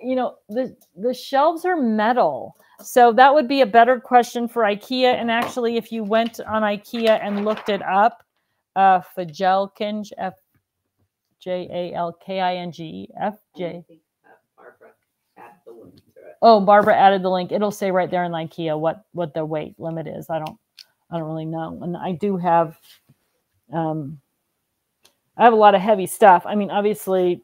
S1: You know, the, the shelves are metal. So that would be a better question for IKEA. And actually, if you went on IKEA and looked it up, uh, Fajalkinge, F J A L K I N G F J. Oh, Barbara added the link. It'll say right there in IKEA what what the weight limit is. I don't I don't really know. And I do have um I have a lot of heavy stuff. I mean, obviously,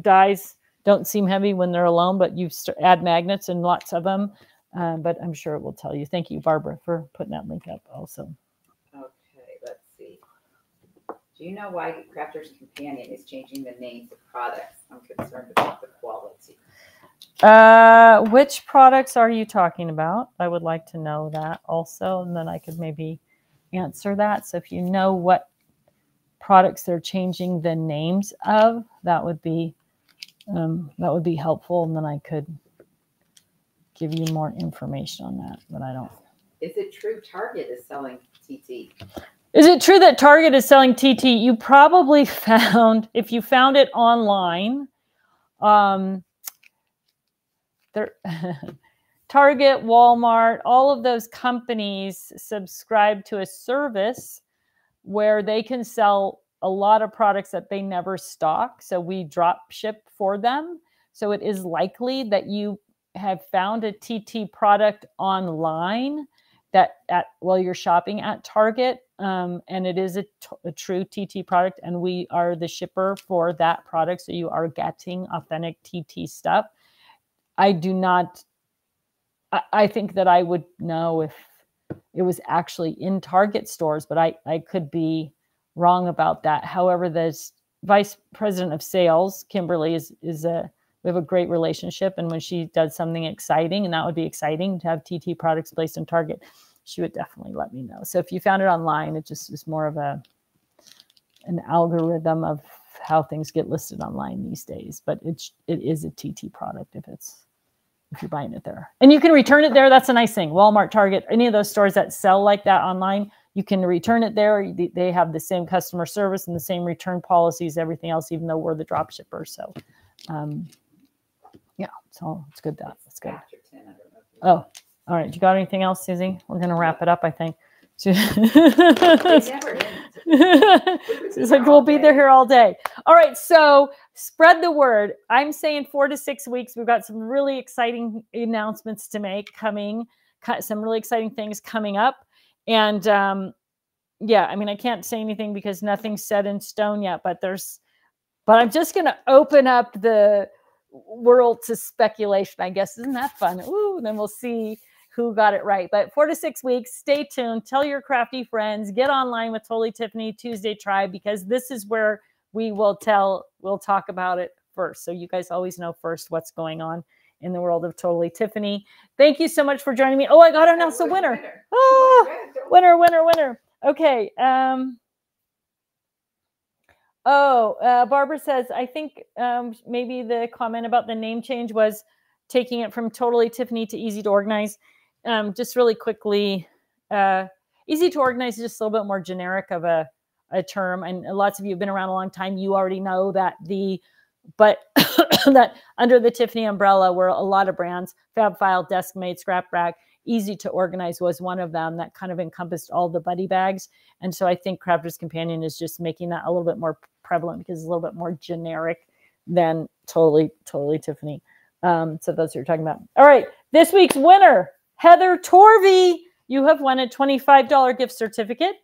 S1: dies don't seem heavy when they're alone, but you add magnets and lots of them. Uh, but I'm sure it will tell you. Thank you, Barbara, for putting that link up also.
S2: Okay, let's see. Do you know why Crafter's Companion is changing the names of products? I'm concerned about the quality.
S1: Uh, which products are you talking about? I would like to know that also, and then I could maybe answer that. So if you know what products they're changing the names of, that would be um, that would be helpful, and then I could give you more information on that. But I don't.
S2: Is it true Target is selling TT?
S1: Is it true that Target is selling TT? You probably found if you found it online. Um, there. Target, Walmart, all of those companies subscribe to a service where they can sell a lot of products that they never stock. So we drop ship for them. So it is likely that you have found a TT product online that at while you're shopping at Target, um, and it is a, true TT product, and we are the shipper for that product. So you are getting authentic TT stuff. I do not. I, I think that I would know if it was actually in Target stores, but I, I could be wrong about that. However, the vice president of sales, Kimberly, is is a we have a great relationship, and when she does something exciting, and that would be exciting to have TT products placed in Target, she would definitely let me know. So if you found it online, it just is more of a an algorithm of how things get listed online these days. But it's it is a TT product if it's if you're buying it there. And you can return it there. That's a nice thing. Walmart, Target, any of those stores that sell like that online, you can return it there. They have the same customer service and the same return policies, everything else, even though we're the drop shipper. So, um, yeah, so it's good that. That's good. Oh, all right. You got anything else, Susie? We're going to wrap it up, I think. She's like, we'll be there here all day. All right, so spread the word. I'm saying four to six weeks. We've got some really exciting announcements to make coming, some really exciting things coming up. And um, yeah, I mean, I can't say anything because nothing's set in stone yet, but there's, but I'm just going to open up the world to speculation, I guess. Isn't that fun? Ooh, then we'll see who got it right. But four to six weeks, stay tuned. Tell your crafty friends, get online with Totally Tiffany Tuesday Tribe because this is where we will tell, we'll talk about it first. So you guys always know first what's going on in the world of Totally Tiffany. Thank you so much for joining me. Oh, I got to announce the winner. winner. Oh, winner, winner, winner. Okay. Um, oh, uh, Barbara says, I think um, maybe the comment about the name change was taking it from Totally Tiffany to Easy to Organize. um, just really quickly, uh, easy to organize is just a little bit more generic of a, a term. And lots of you have been around a long time. You already know that the, but that under the Tiffany umbrella were a lot of brands, FabFile, DeskMate, Scrap Rack, easy to organize was one of them that kind of encompassed all the buddy bags. And so I think Crafter's Companion is just making that a little bit more prevalent because it's a little bit more generic than totally, totally Tiffany. Um, so those are you're talking about. All right, this week's winner, Heather Torvey. You have won a $25 gift certificate.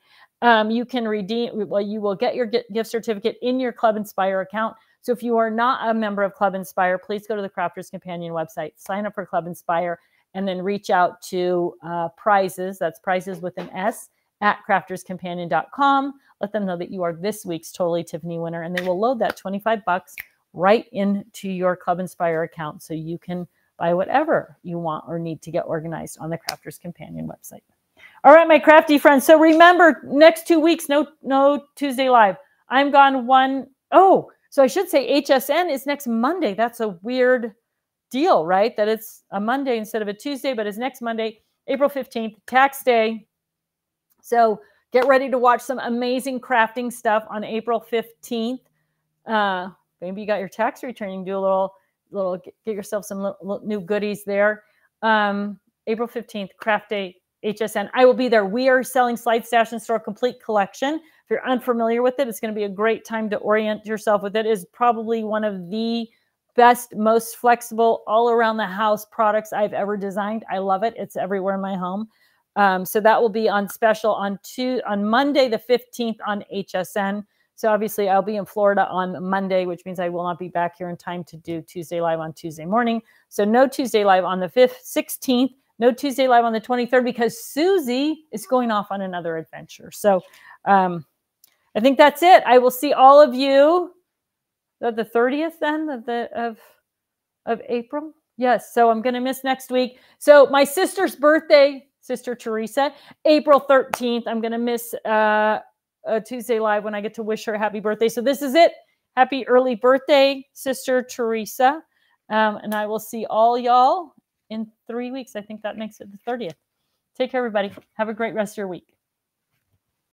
S1: Um, you can redeem, well, you will get your gift certificate in your Club Inspire account. So if you are not a member of Club Inspire, please go to the Crafters Companion website, sign up for Club Inspire, and then reach out to uh, prizes. That's prizes with an S at crafterscompanion.com. Let them know that you are this week's Totally Tiffany winner, and they will load that 25 bucks right into your Club Inspire account so you can buy whatever you want or need to get organized on the Crafters Companion website. All right, my crafty friends. So remember, next two weeks, no, no Tuesday live. I'm gone one. Oh, so I should say HSN is next Monday. That's a weird deal, right? That it's a Monday instead of a Tuesday, but it's next Monday, April 15th, tax day. So get ready to watch some amazing crafting stuff on April 15th. Uh, maybe you got your tax return. You can do a little, little get yourself some little, new goodies there. Um, April 15th, craft day, HSN. I will be there. We are selling Slide Stash and Store Complete Collection. If you're unfamiliar with it, it's going to be a great time to orient yourself with it. it is probably one of the best, most flexible, all around the house products I've ever designed. I love it. It's everywhere in my home. Um, so that will be on special on two on Monday the 15th on HSN. So obviously I'll be in Florida on Monday, which means I will not be back here in time to do Tuesday live on Tuesday morning. So no Tuesday live on the 5th, 16th, no Tuesday live on the 23rd because Susie is going off on another adventure. So um, I think that's it. I will see all of you the 30th then of the of of April. Yes, so I'm going to miss next week. So my sister's birthday, Sister Teresa, April 13th. I'm going to miss uh, a Tuesday live when I get to wish her happy birthday. So this is it. Happy early birthday, Sister Teresa. Um, and I will see all y'all in three weeks. I think that makes it the 30th. Take care, everybody. Have a great rest of your week.